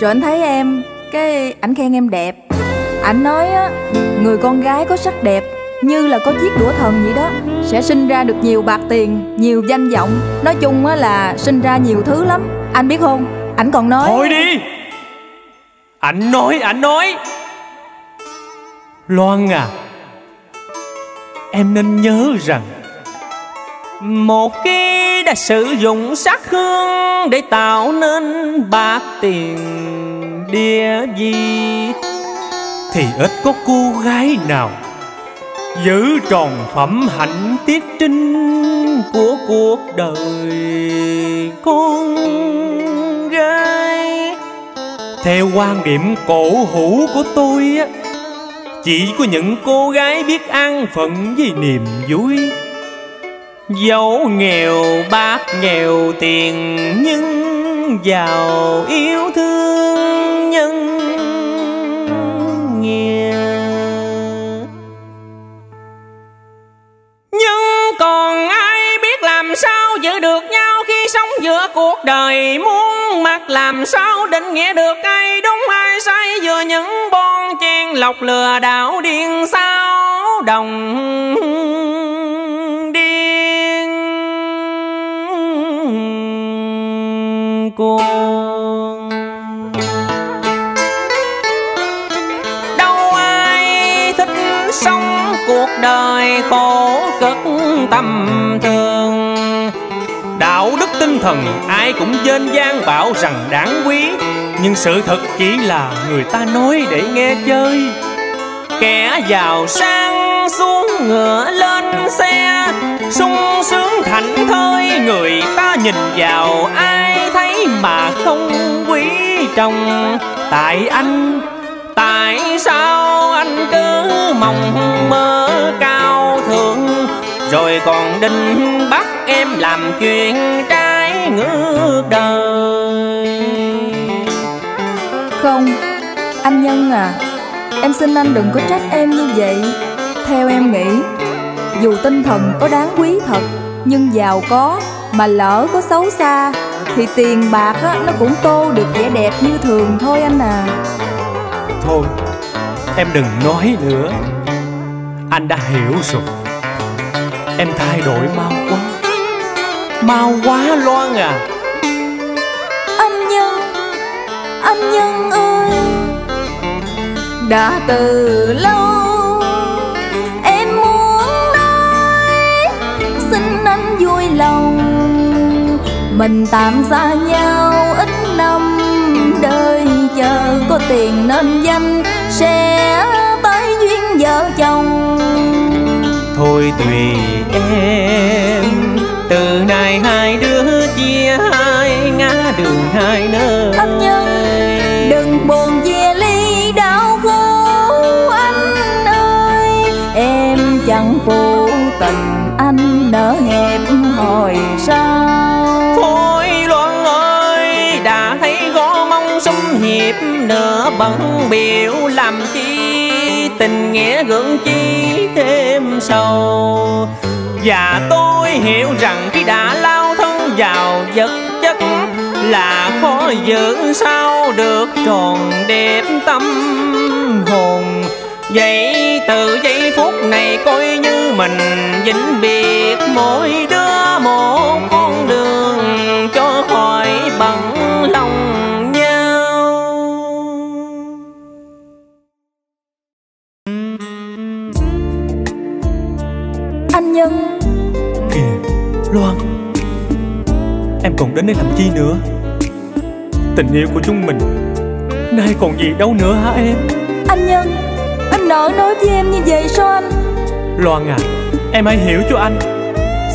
rồi anh thấy em cái ảnh khen em đẹp. Ảnh nói á người con gái có sắc đẹp như là có chiếc đũa thần vậy đó. Sẽ sinh ra được nhiều bạc tiền nhiều danh vọng. Nói chung á là sinh ra nhiều thứ lắm. Anh biết không? Ảnh còn nói Thôi đi! Anh nói, anh nói! Loan à Em nên nhớ rằng Một cái đã sử dụng sắc hương Để tạo nên bạc tiền địa gì? Thì ít có cô gái nào Giữ tròn phẩm hạnh tiết trinh Của cuộc đời con gái. Theo quan điểm cổ hủ của tôi á, Chỉ có những cô gái biết ăn phận với niềm vui. Dẫu nghèo, bác nghèo, tiền Nhưng giàu, yêu thương nhân nghèo Nhưng còn ai biết làm sao giữ được nhau khi sống giữa cuộc đời? Muốn mặt làm sao định nghĩa được ai đúng, ai sai? Giữa những bon chen lọc lừa đảo điên sao đồng thần, ai cũng dên gian bảo rằng đáng quý. Nhưng sự thật chỉ là người ta nói để nghe chơi. Kẻ giàu sang xuống ngựa lên xe, sung sướng thảnh thơi. Người ta nhìn vào, ai thấy mà không quý trọng. Tại anh, tại sao anh cứ mộng mơ cao thượng? Rồi còn đinh bắt em làm chuyện trái ngược đời Không Anh Nhân à Em xin anh đừng có trách em như vậy. Theo em nghĩ Dù tinh thần có đáng quý thật Nhưng giàu có Mà lỡ có xấu xa Thì tiền bạc á, nó cũng tô được vẻ đẹp như thường thôi anh à. Thôi Em đừng nói nữa. Anh đã hiểu rồi. Em thay đổi mau quá. Mau quá Loan à. Anh Nhân Anh Nhân ơi Đã từ lâu Em muốn nói Xin anh vui lòng. Mình tạm xa nhau ít năm Đời chờ có tiền nên danh Sẽ tới duyên vợ chồng. Thôi tùy em Từ nay hai đứa chia hai ngã đường hai nơi. Anh Nhân Đừng buồn chia ly đau khổ anh ơi. Em chẳng phụ tình anh nỡ hẹp hồi sao Thôi Loan ơi Đã thấy gõ mong sum hiệp Nửa bận biểu làm chi Tình nghĩa gượng chi thêm sầu và tôi hiểu rằng khi đã lao thân vào vật chất Là khó giữ sao được tròn đẹp tâm hồn. Vậy từ giây phút này coi như mình vĩnh biệt, mỗi đứa một con đường cho khỏi bằng lòng nhau. Anh Nhân Loan. Em còn đến đây làm chi nữa? Tình yêu của chúng mình Nay còn gì đâu nữa hả em? Anh Nhân Anh nỡ nói với em như vậy sao anh? Loan à Em hãy hiểu cho anh.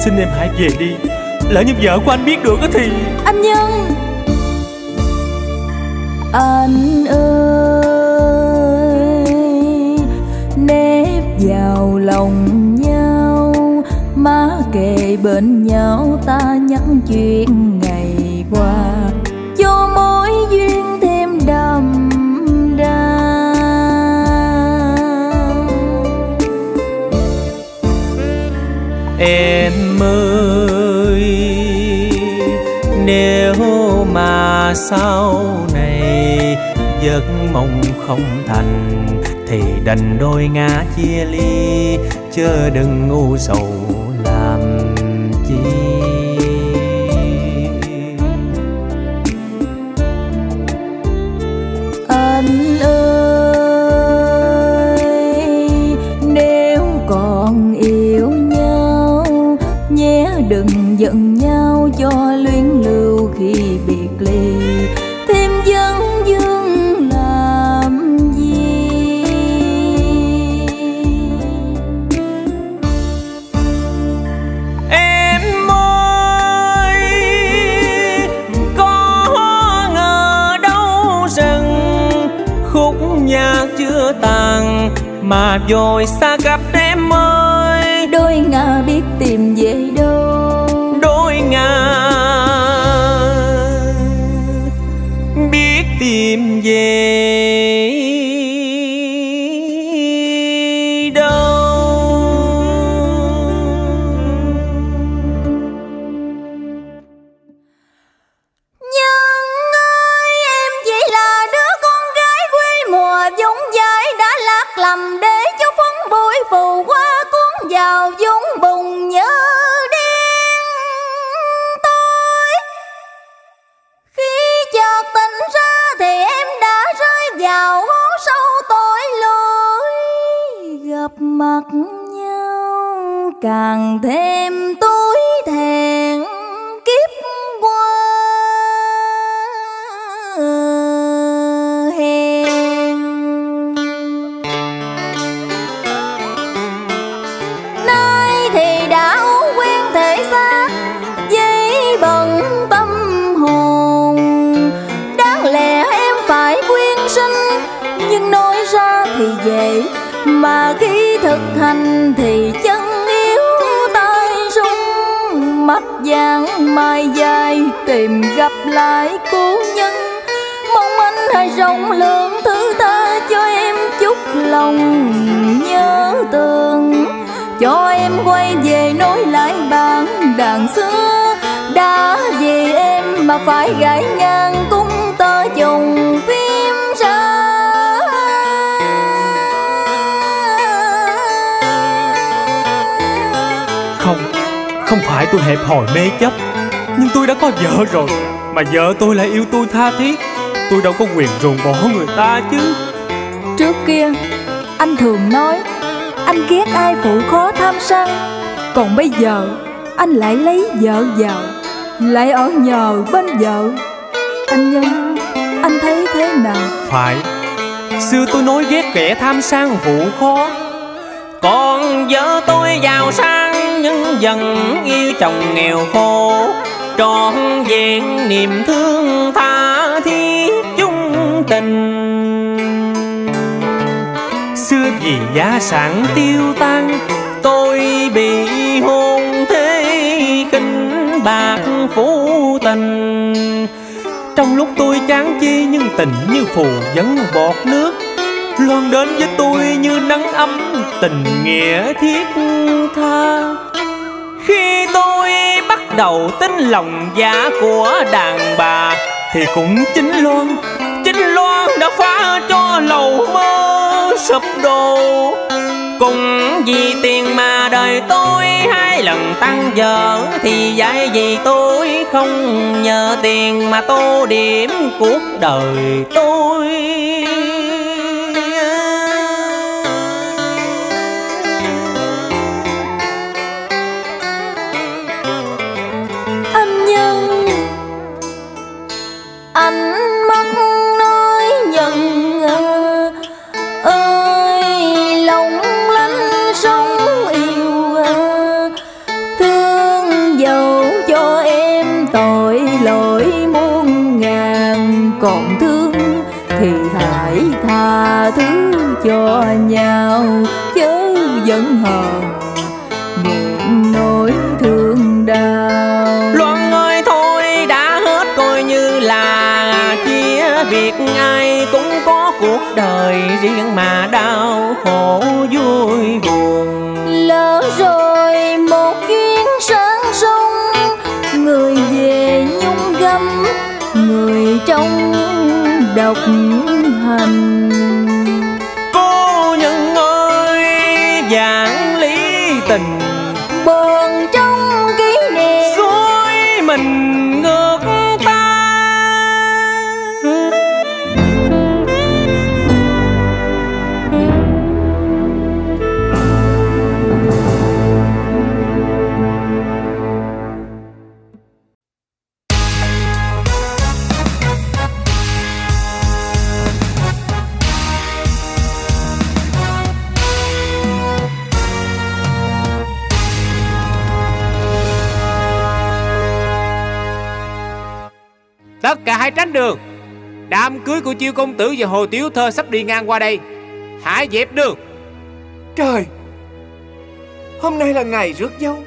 Xin em hãy về đi. Lỡ như vợ của anh biết được á thì Anh Nhân. Anh ơi Nếp vào lòng bên nhau ta nhắc chuyện ngày qua. Cho mối duyên thêm đậm đà. Em ơi, Nếu mà sau này Giấc mộng không thành, Thì đành đôi ngã chia ly, Chớ đừng ngu sầu làm chi chưa tàn Mà rồi xa gặp em ơi. Đôi ngà biết tìm về đâu. Đôi ngà Biết tìm về vợ rồi. Mà vợ tôi lại yêu tôi tha thiết. Tôi đâu có quyền ruồng bỏ người ta chứ. Trước kia Anh thường nói Anh ghét ai phụ khó tham sân. Còn bây giờ Anh lại lấy vợ vào Lại ở nhờ bên vợ. Anh Nhân Anh thấy thế nào? Phải. Xưa tôi nói ghét kẻ tham sang vụ khó. Còn vợ tôi giàu sang nhưng dần yêu chồng nghèo khổ Trọn vẹn niềm thương tha thiết chung tình. Xưa vì gia sản tiêu tan, Tôi bị hôn thế khinh bạc phú tình. Trong lúc tôi chán chi nhưng tình như phù vẫn bọt nước, Loan đến với tôi như nắng ấm tình nghĩa thiết tha đầu tính lòng giả của đàn bà Thì cũng chính Loan Chính Loan đã phá cho lầu mơ sụp đổ. Cùng vì tiền mà đời tôi hai lần tăng giờ Thì dạy gì tôi không nhờ tiền mà tô điểm cuộc đời tôi. Thứ cho nhau chớ giận hờn. Nghẹn nỗi thương đau. Loan ơi thôi đã hết coi như là chia biệt ai cũng có cuộc đời riêng mà đau khổ vui buồn. Lỡ rồi một chuyến sáng sông người về nhung gấm người trong độc hành cả hãy tránh đường. Đám cưới của chiêu công tử và hồ tiểu thơ sắp đi ngang qua đây. Hãy dẹp đường. Trời! Hôm nay là ngày rước dâu.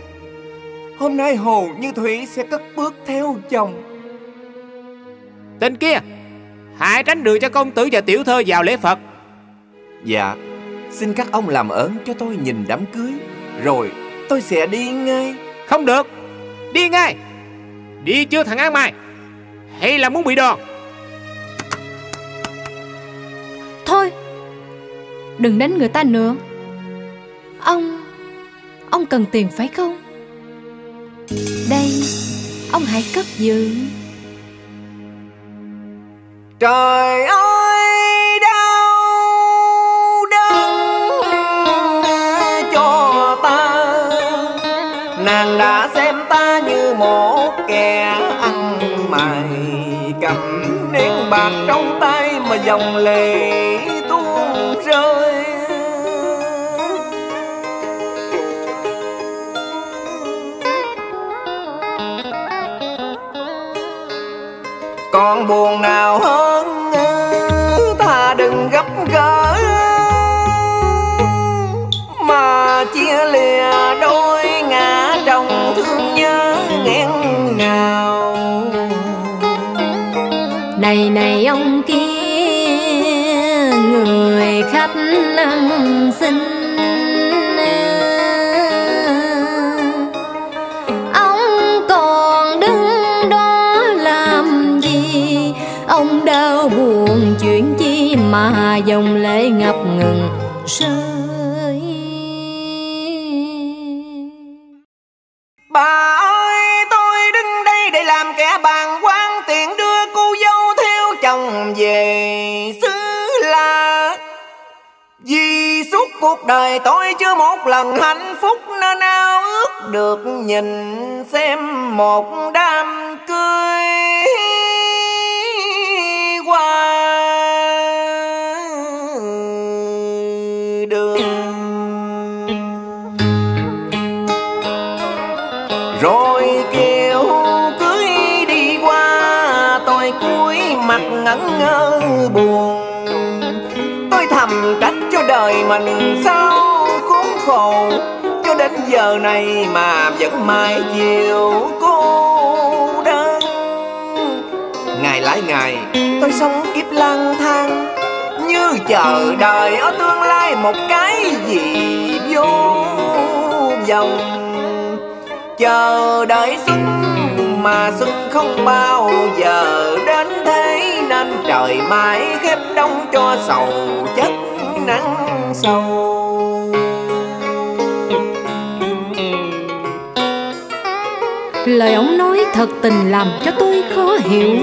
Hôm nay Hồ Như Thủy sẽ cất bước theo chồng. Tên kia Hãy tránh đường cho công tử và tiểu thơ vào lễ Phật. Dạ Xin các ông làm ơn cho tôi nhìn đám cưới Rồi tôi sẽ đi ngay. Không được Đi ngay. Đi chưa thằng An Mai Hay là muốn bị đòn? Thôi Đừng đánh người ta nữa. Ông Ông cần tiền phải không? Đây Ông hãy cất giữ. Trời ơi dòng lệ tuôn rơi còn buồn nào hơn ta đừng gấp gỡ mà chia lìa đôi ngã trong thương nhớ nào. Mà dòng lệ ngập ngừng rơi. Bà ơi, tôi đứng đây để làm kẻ bàn quan tiện đưa cô dâu theo chồng về xứ La Vì suốt cuộc đời tôi chưa một lần hạnh phúc Nên ao ước được nhìn xem một đám cưới. Mặt ngơ buồn. Tôi thầm trách cho đời mình sao khốn khổ. Cho đến giờ này mà vẫn mãi chịu cô đơn. Ngày lại ngày, tôi sống kiếp lang thang. Như chờ đợi ở tương lai một cái gì vô vọng. Chờ đợi xuân mà xuân không bao giờ đến thế nên trời mãi khép đông cho sầu chất nắng sâu. Lời ông nói thật tình làm cho tôi khó hiểu.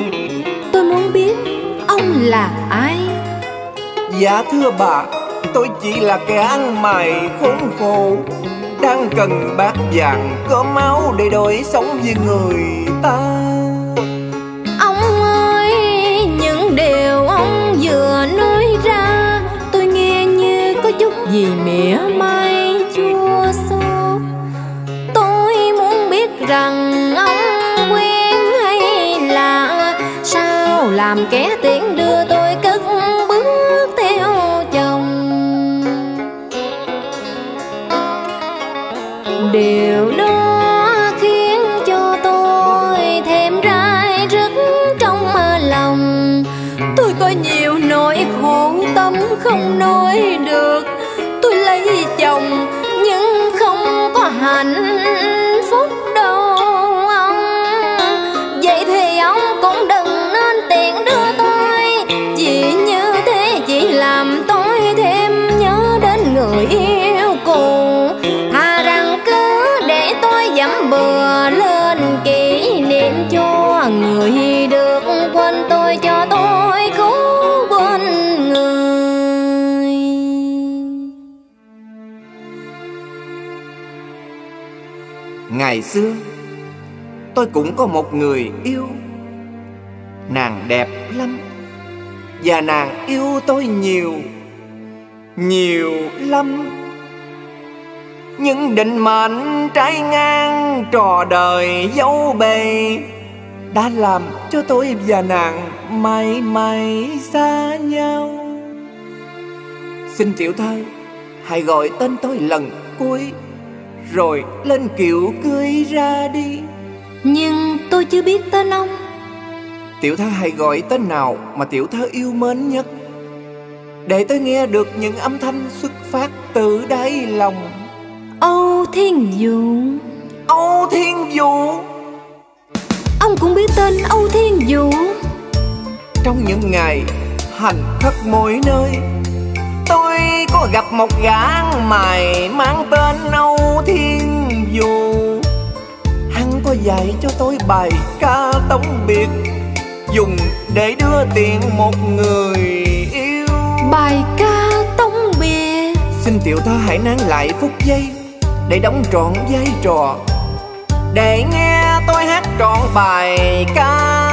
Tôi muốn biết ông là ai. Dạ thưa bà Tôi chỉ là kẻ ăn mày khốn khổ. Đang cần bát vàng cơm máu để đổi sống với người ta vì mỉa mai chua xót Tôi muốn biết rằng ông quen hay là Sao? Làm kẻ tiện Ngày xưa, Tôi cũng có một người yêu. Nàng đẹp lắm Và nàng yêu tôi nhiều Nhiều lắm. Nhưng định mệnh trái ngang Trò đời dấu bề Đã làm cho tôi và nàng Mãi mãi xa nhau. Xin tiểu thơ Hãy gọi tên tôi lần cuối. Rồi lên kiệu cưới ra đi. Nhưng tôi chưa biết tên ông. Tiểu thơ hãy gọi tên nào mà tiểu thơ yêu mến nhất Để tôi nghe được những âm thanh xuất phát từ đáy lòng. Âu Thiên Dụ Âu Thiên Dụ Ông cũng biết tên Âu Thiên Dụ Trong những ngày hành khắp mỗi nơi Tôi có gặp một gã mày mang tên Âu Thiên Dụ Hắn có dạy cho tôi bài ca tống biệt Dùng để đưa tiện một người yêu. Bài ca tống biệt. Xin tiểu thơ hãy nán lại phút giây Để đóng trọn vai trò. Để nghe tôi hát trọn bài ca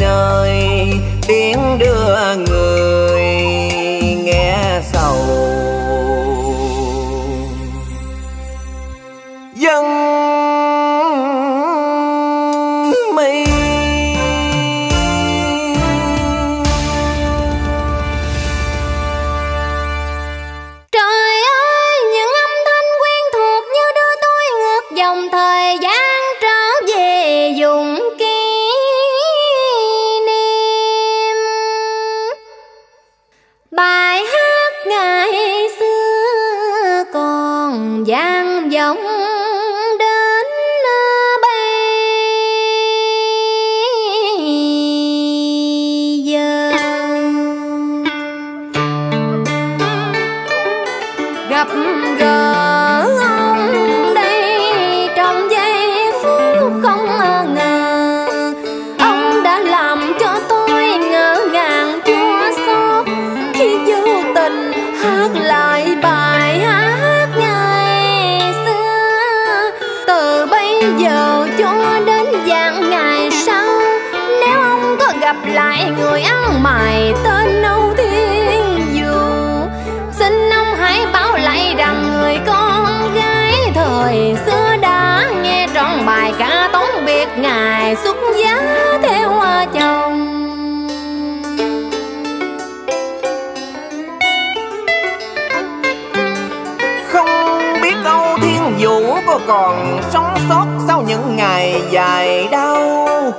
tiếng đưa người.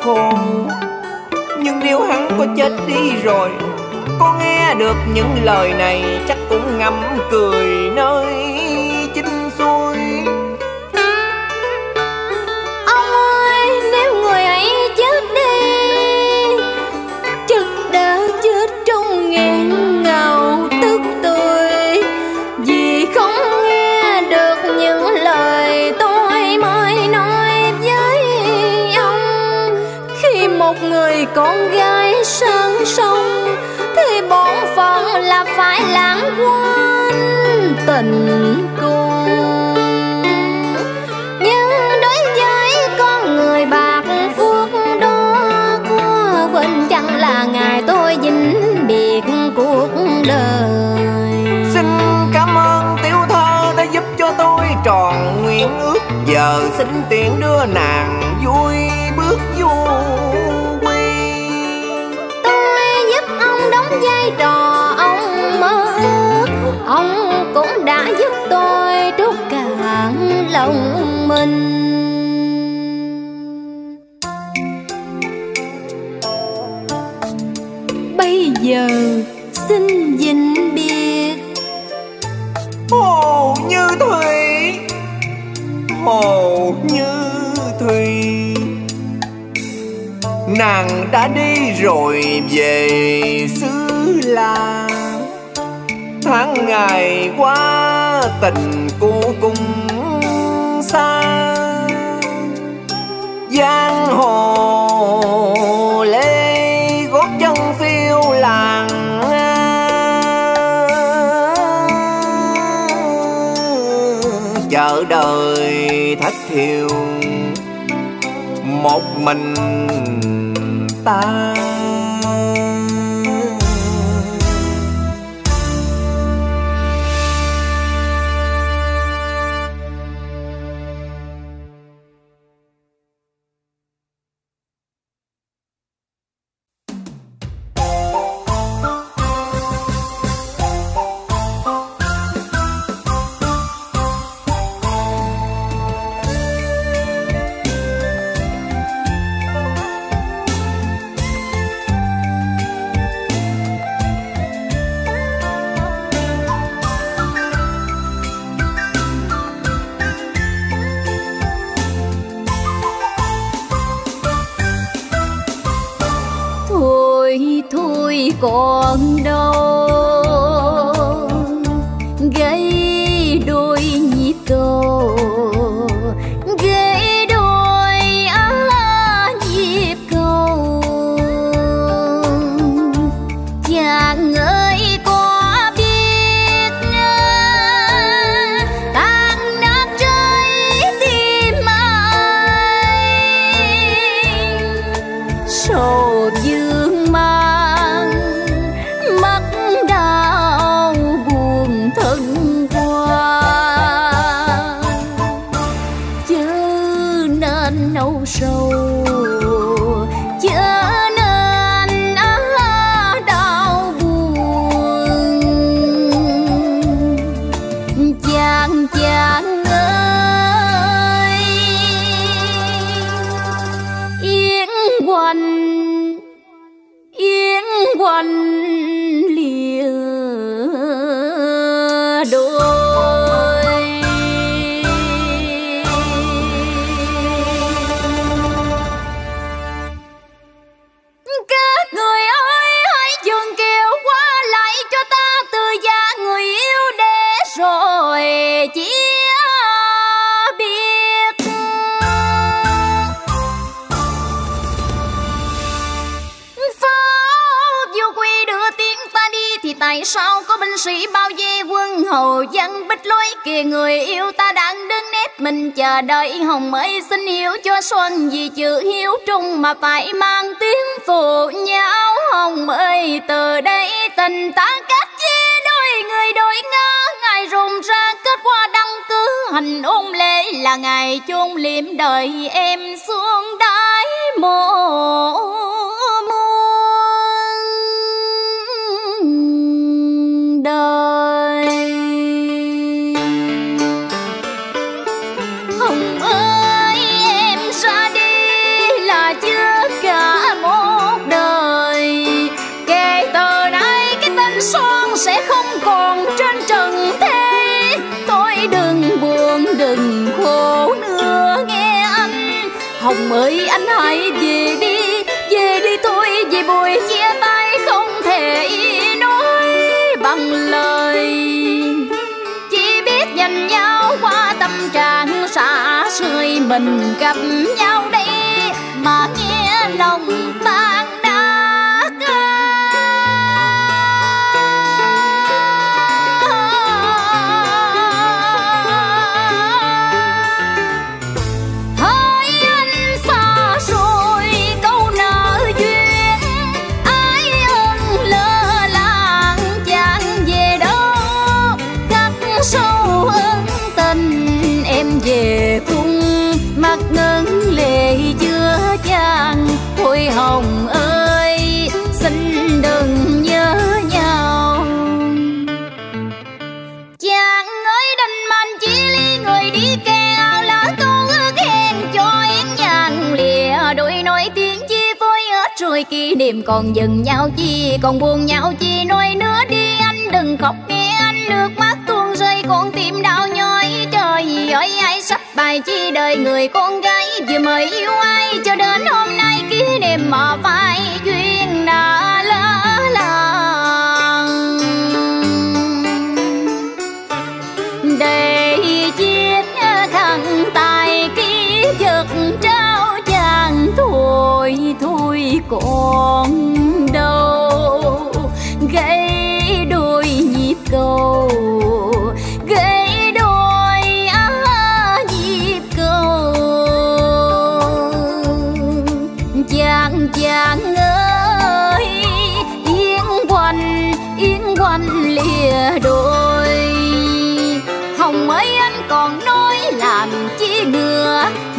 khôn. Nhưng nếu hắn có chết đi rồi, Có nghe được những lời này, chắc cũng ngâm cười nơi đời. Xin cảm ơn tiểu thơ đã giúp cho tôi tròn nguyện ước. Giờ xin tiện đưa nàng vui bước vô quy. Tôi giúp ông đóng vai trò ông mơ ước. Ông cũng đã giúp tôi trút cạn lòng mình. đã đi rồi về xứ la tháng ngày qua tình cô cùng xa. Giang hồ lê gót chân phiêu làng chợ đời thách thiêu một mình Tà phải mang tiếng phụ nhau hồng ơi từ đây tình ta cách chia đôi người đôi ngã. Ngày rùng ra kết quả đăng cứ, hành ôn lễ là ngày chôn liệm đời em xuống đáy mộ muôn đời. mình gặp nhau. tìm còn dừng nhau chi, còn buồn nhau chi. Nói nữa đi anh, đừng khóc nghe anh. Nước mắt tuôn rơi, con tim đau nhói. Trời gì ơi, ai sắp bài chi đời người con gái vừa mới yêu ai cho đến hôm nay kia niệm mà phai duyên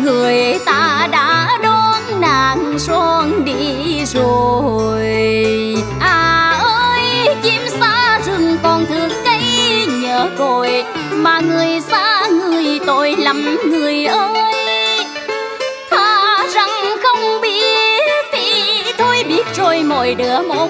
người ta đã đón nàng son đi rồi. À ơi, chim xa rừng còn thương cây nhớ cội, mà người xa người tội lắm người ơi. Tha rằng không biết thì thôi biết rồi, mỗi đứa một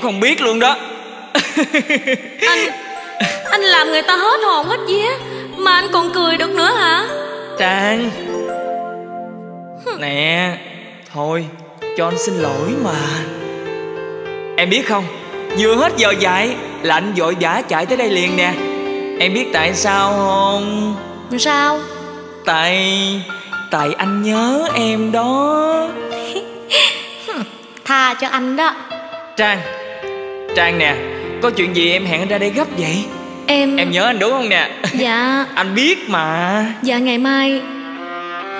cũng không biết luôn đó. Anh Anh làm người ta hết hồn hết vía Mà anh còn cười được nữa hả? Trang. Nè Thôi cho anh xin lỗi mà. Em biết không Vừa hết giờ dạy Là anh vội vã chạy tới đây liền nè. Em biết tại sao không? Sao? Tại Tại anh nhớ em đó. Tha cho anh đó. Trang Trang nè Có chuyện gì em hẹn anh ra đây gấp vậy? Em Em nhớ anh đúng không nè? Dạ. Anh biết mà. Dạ ngày mai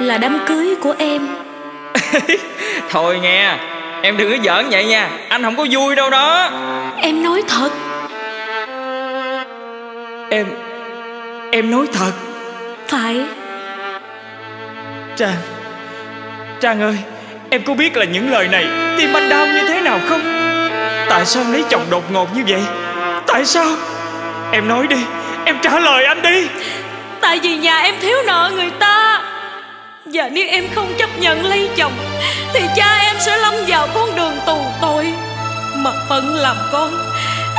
Là đám cưới của em. Thôi nghe Em đừng có giỡn vậy nha. Anh không có vui đâu đó. Em nói thật. Em Em nói thật. Phải. Trang Trang ơi Em có biết là những lời này Tim anh đau như thế nào không Tại sao lấy chồng đột ngột như vậy? Tại sao? Em nói đi Em trả lời anh đi. Tại vì nhà em thiếu nợ người ta. Và nếu em không chấp nhận lấy chồng Thì cha em sẽ lâm vào con đường tù tội. Mà phận làm con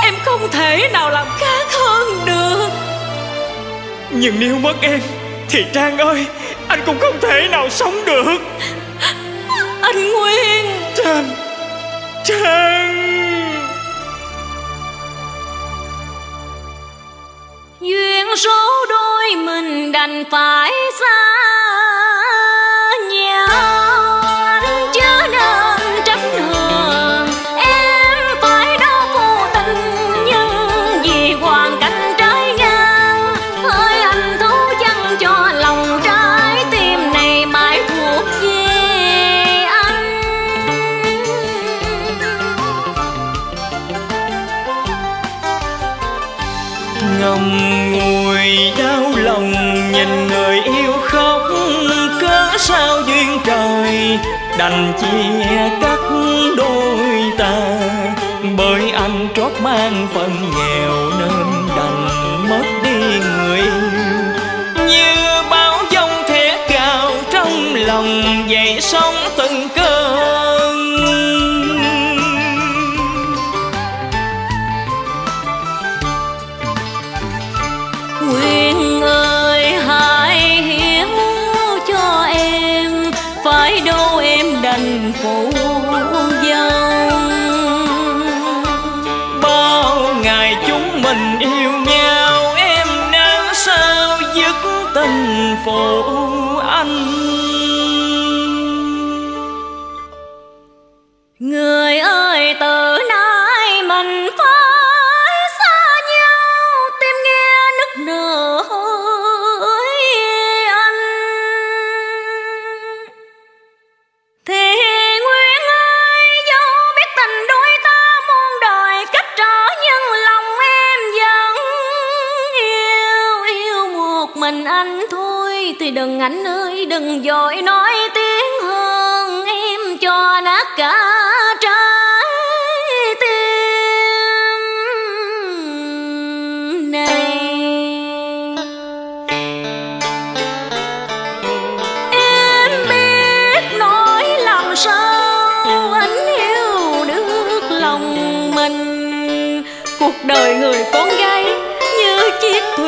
Em không thể nào làm khác hơn được. Nhưng nếu mất em Thì Trang ơi Anh cũng không thể nào sống được. Anh Nguyên! Trang! Trang đành phải ra. Đành chia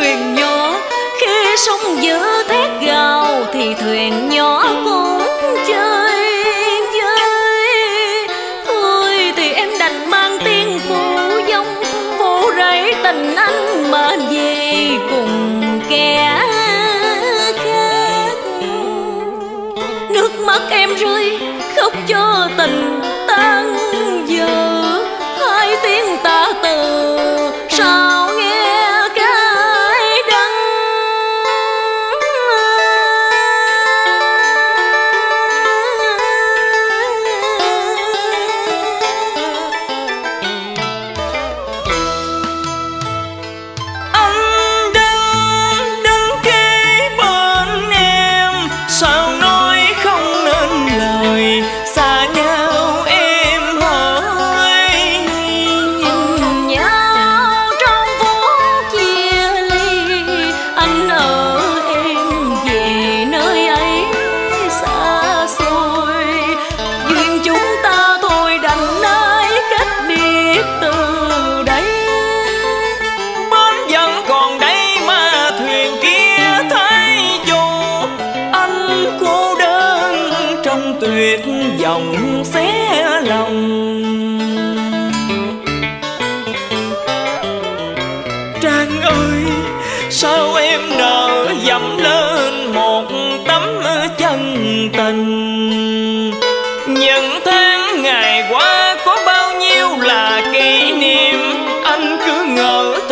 thuyền nhỏ. Khi sóng dữ thét gào thì thuyền nhỏ cũng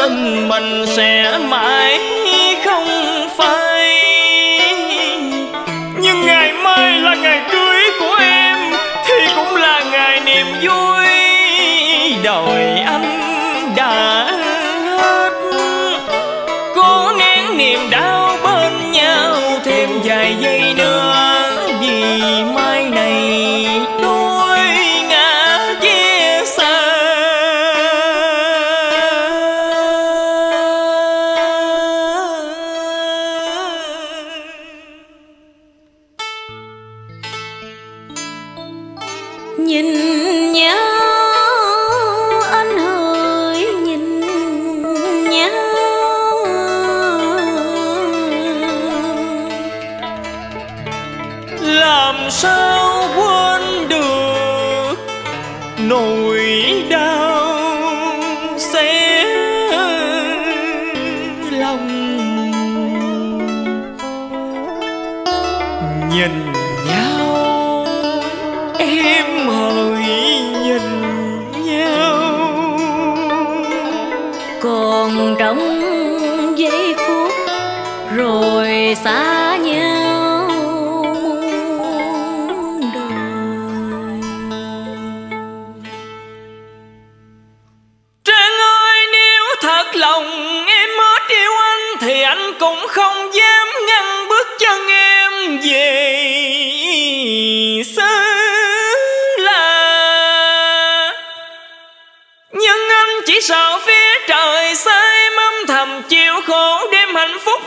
tâm mình sẽ mãi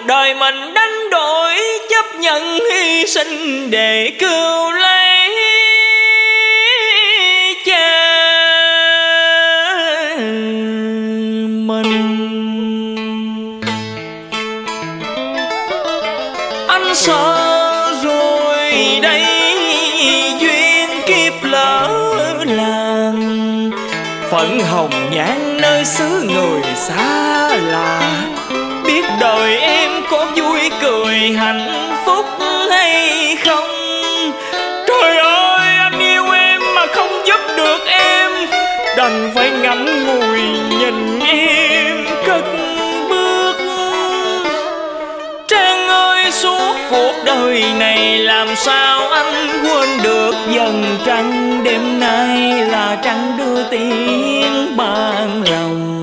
đời mình đánh đổi, chấp nhận hy sinh để cứu lấy cha mình. Anh sợ rồi đây, duyên kiếp lỡ làng. Phận hồng nhan nơi xứ người xa lạ, biết đời hạnh phúc hay không? Trời ơi, anh yêu em mà không giúp được em. Đành phải ngắm ngùi nhìn em cất bước. Trang ơi, suốt cuộc đời này làm sao anh quên được dần trăng Đêm nay là trăng đưa tiếng ban lòng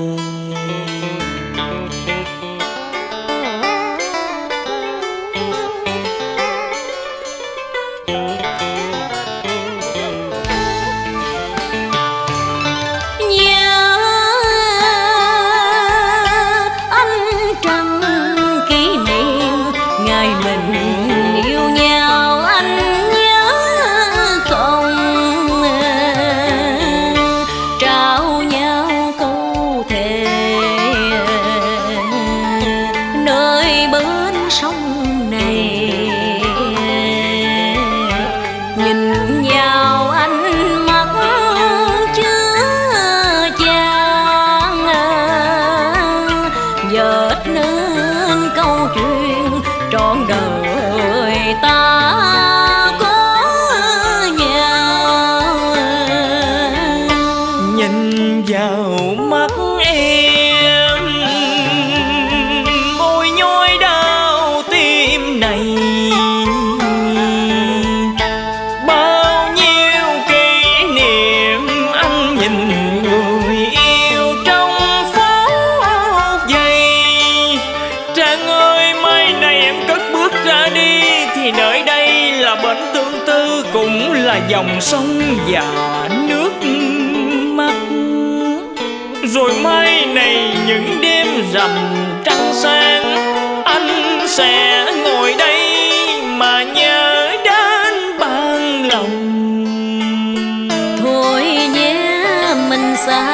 dòng sông và nước mắt. Rồi mai này những đêm rằm trăng sáng, anh sẽ ngồi đây mà nhớ đến ban lòng. Thôi nhé, mình xa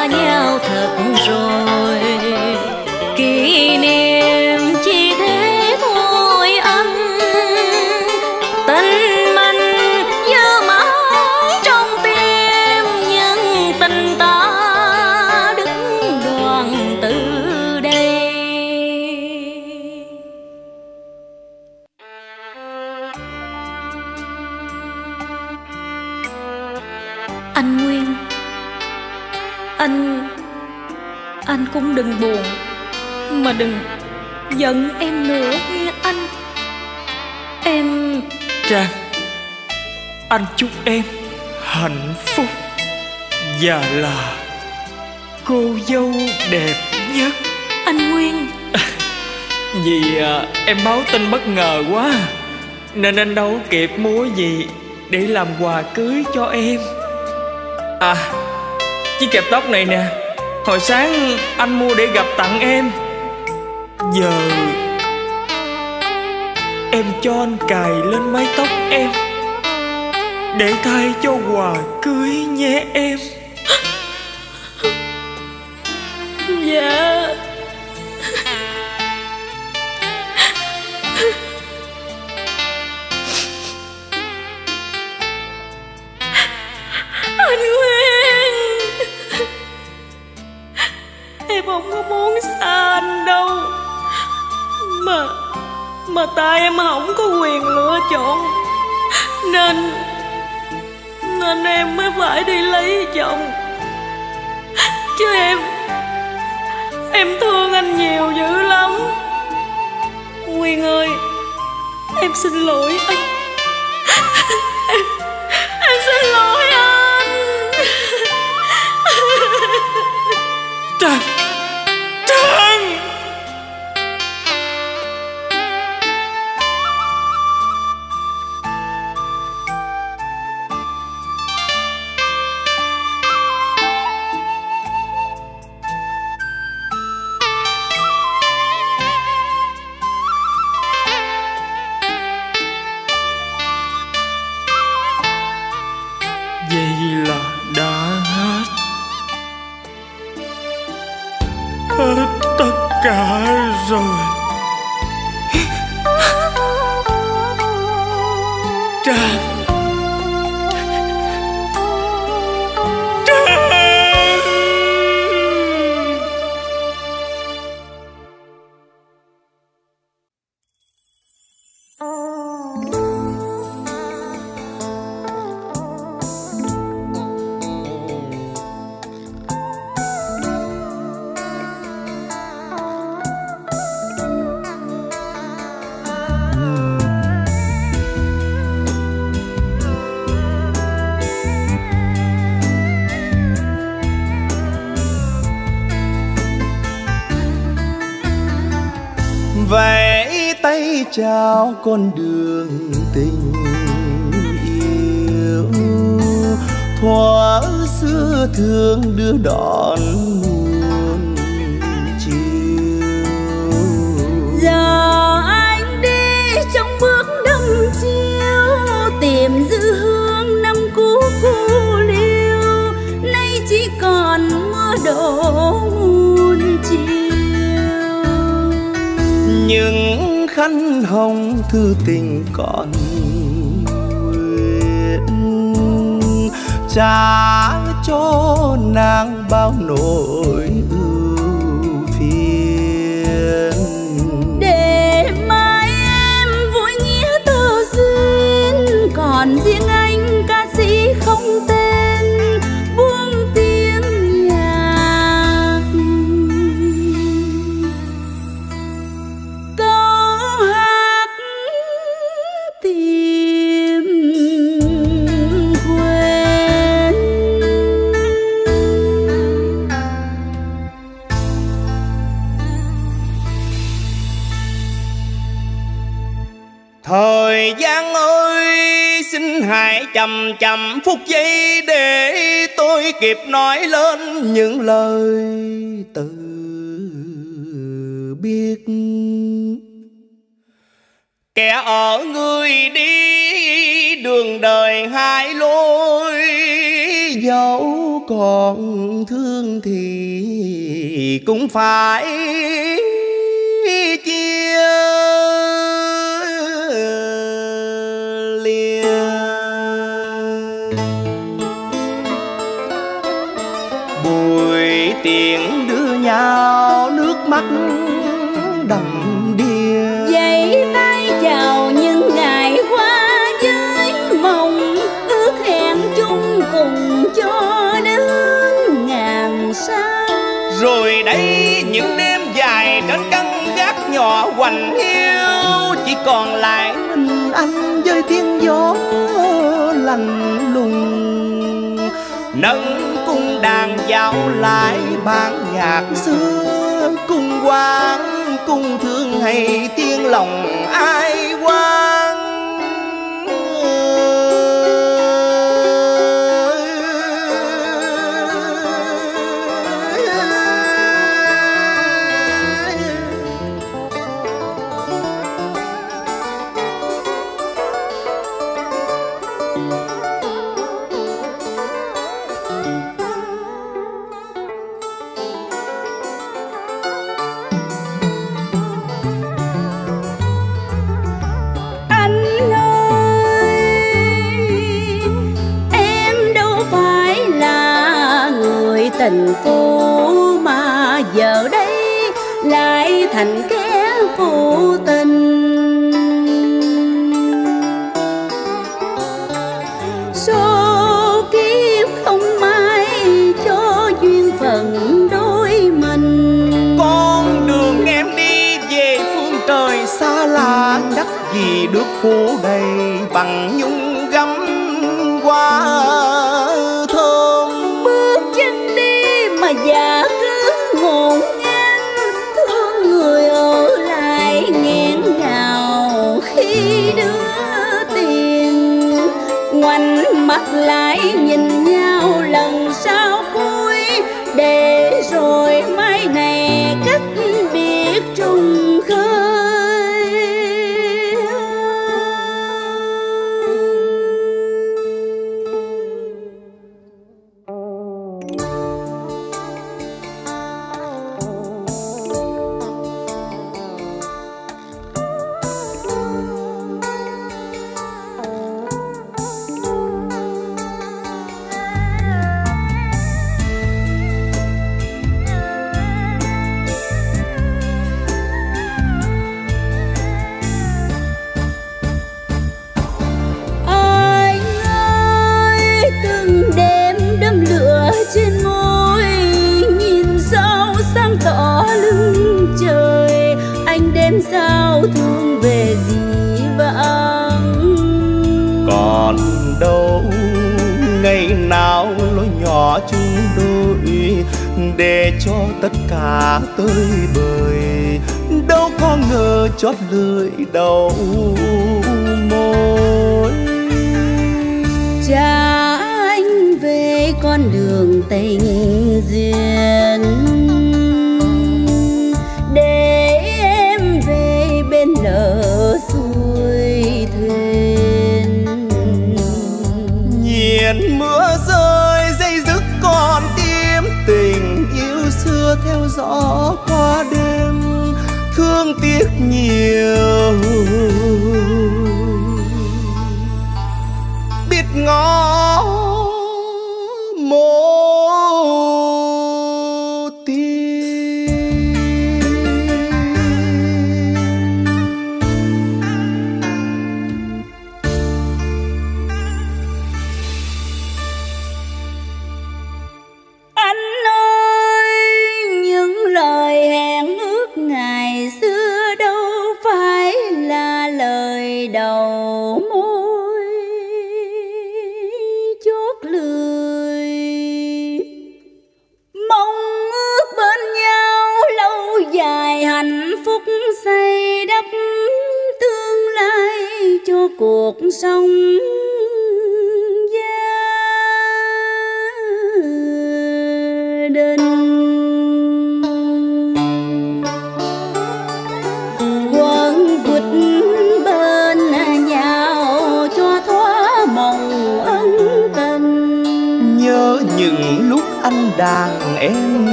Mà đừng giận em nữa nghe anh. Em Trang Anh chúc em hạnh phúc Và là cô dâu đẹp nhất. Anh Nguyên. Vì à, em báo tin bất ngờ quá Nên anh đâu kịp mua gì Để làm quà cưới cho em. À Chiếc kẹp tóc này nè Hồi sáng anh mua để gặp tặng em Giờ Em cho anh cài lên mái tóc em, Để thay cho quà cưới nhé em Dạ yeah. Phải đi lấy chồng. Chứ em Em thương anh nhiều dữ lắm. Nguyên ơi, Em xin lỗi anh. Con đường tình yêu. Thoa xưa thương đưa đón khăn hồng thư tình còn nguyện. Trả cho nàng bao nỗi ưu phiền. Để mai em vui nghĩa tơ duyên Còn riêng chậm chậm phút giây để tôi kịp nói lên những lời từ biết. Kẻ ở người đi đường đời hai lối, Dẫu còn thương thì cũng phải chia sao nước mắt đầm đìa. Vậy tay chào những ngày qua với mong ước hẹn chung cùng cho đến ngàn xa rồi đây những đêm dài trên căn gác nhỏ hoành hiu chỉ còn lại mình anh với tiếng gió lạnh lùng. Nâng đàn dạo lại bản nhạc xưa. Cung quang, cung thương hay tiếng lòng ai quan ると để cho tất cả tơi bời. Đâu có ngờ chót lưỡi đầu môi cha anh về con đường tình duyên. gió qua đêm thương tiếc nhiều.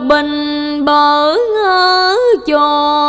bình bỡ ngỡ cho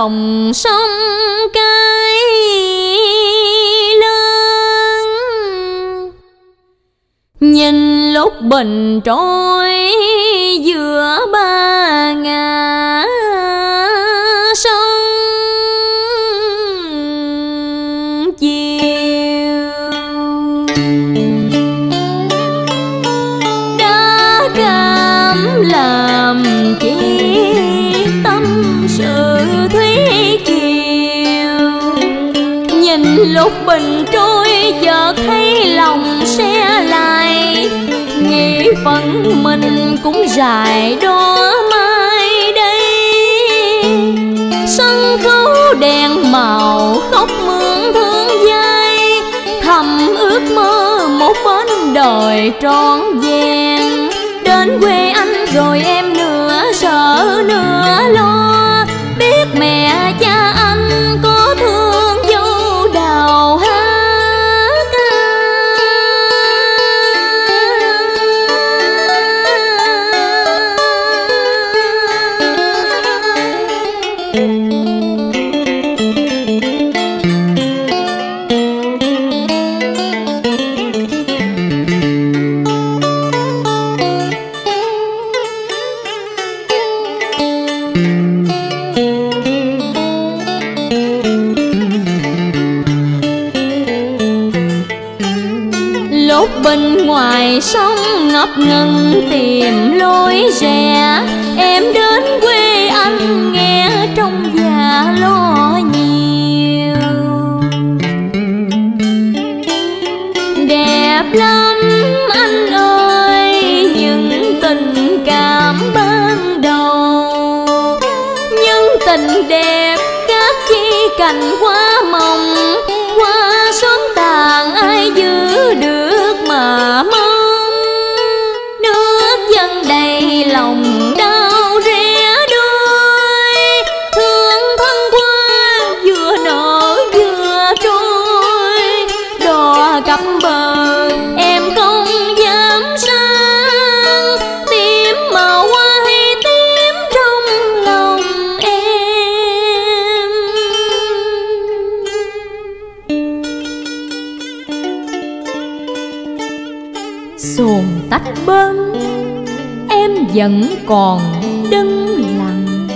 lòng sông cái lớn. Nhìn lúc bình trôi giữa ba phận mình cũng dài đó mai đây. Sân khấu đèn màu khóc mương thương dây thầm ước mơ một bến đời trọn vẹn. Đến quê anh rồi em nửa sợ nửa lo. tìm lối rẻ. Vẫn còn đứng lặng.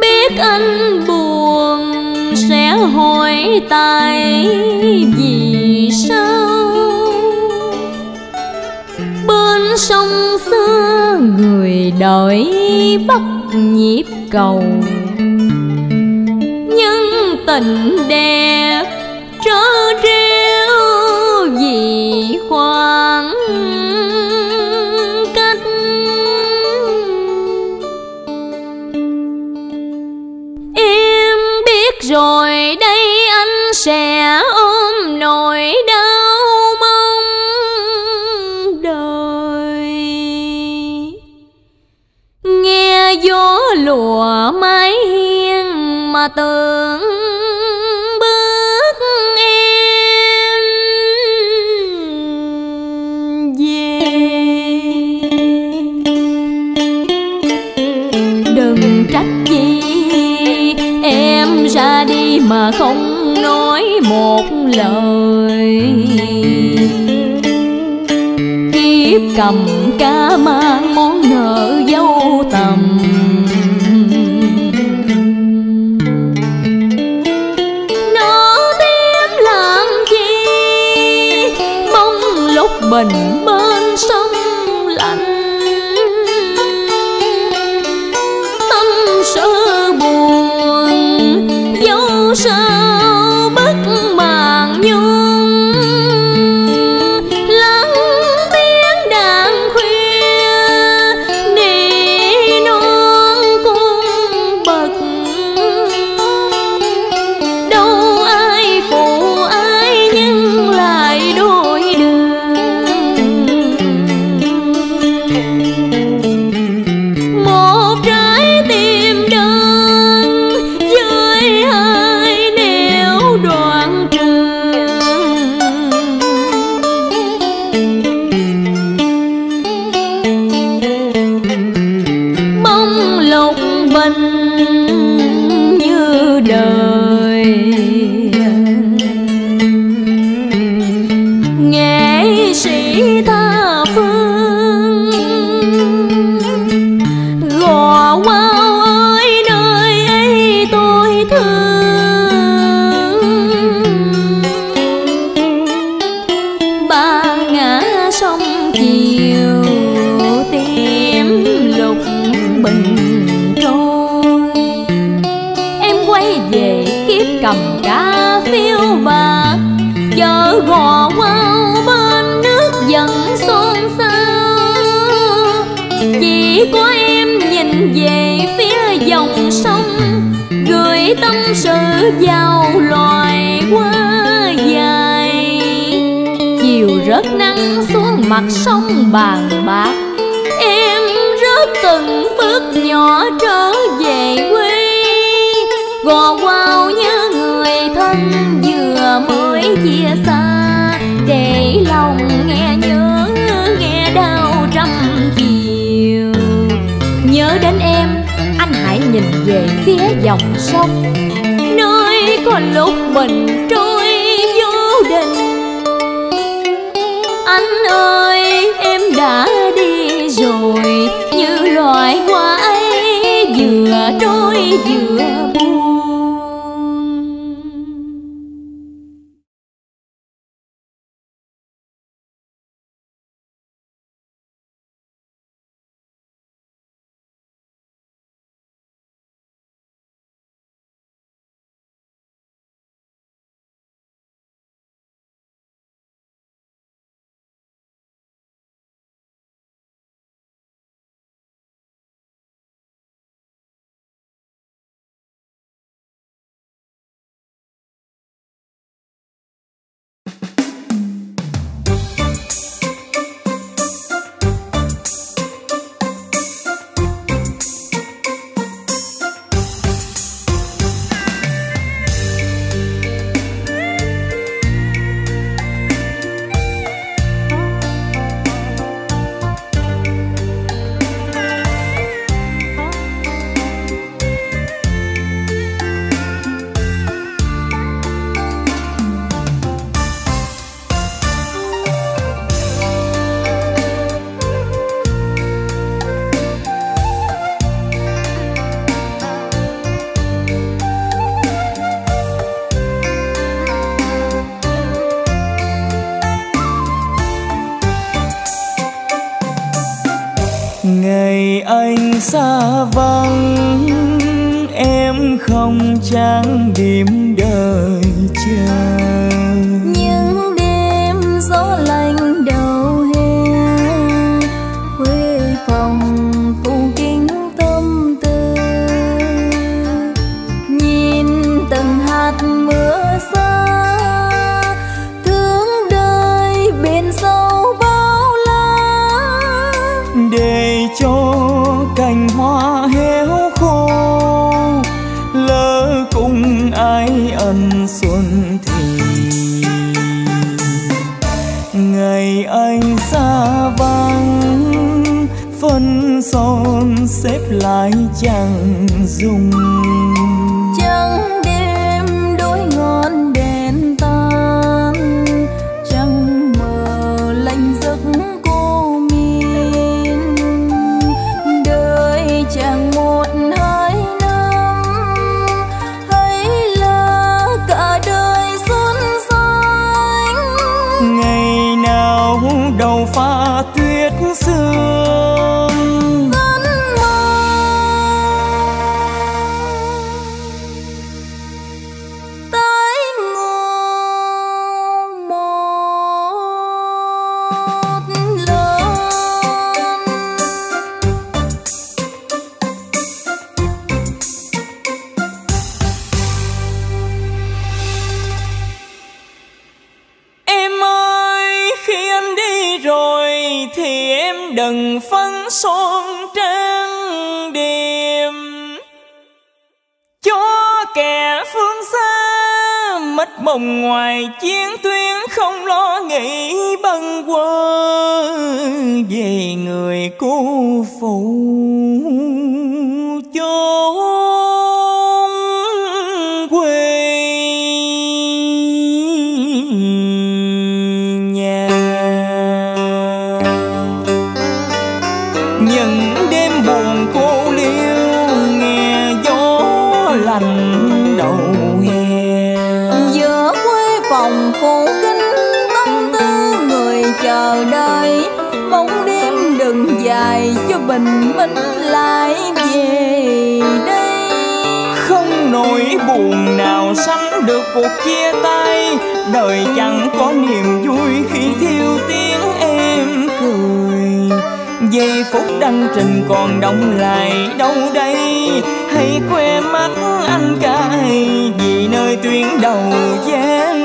Biết anh buồn sẽ hỏi tại vì sao? Bên sông xưa người đợi bắt nhịp cầu. Nhưng tình đẹp trơ trêu vì khoa sẽ ôm nỗi đau mong đời nghe gió lùa mái hiên mà tưởng bước em về. Đừng trách gì, em ra đi mà không một lời. Kiếp cầm cá mang món nợ dâu tầm. Nó tím làm chi? Mong lúc bình sông bàn bạc. Em rớt từng bước nhỏ trở về quê. Gò quao nhớ người thân vừa mới chia xa. Để lòng nghe nhớ, nghe đau trăm chiều. Nhớ đến em, anh hãy nhìn về phía dòng sông. Nơi có lúc mình trôi trôi nỗi buồn nào sánh được cuộc chia tay đời chẳng có niềm vui khi thiếu tiếng em cười giây phút đăng trình còn động lại đâu đây hay khoe mắt anh cay vì nơi tuyến đầu gian.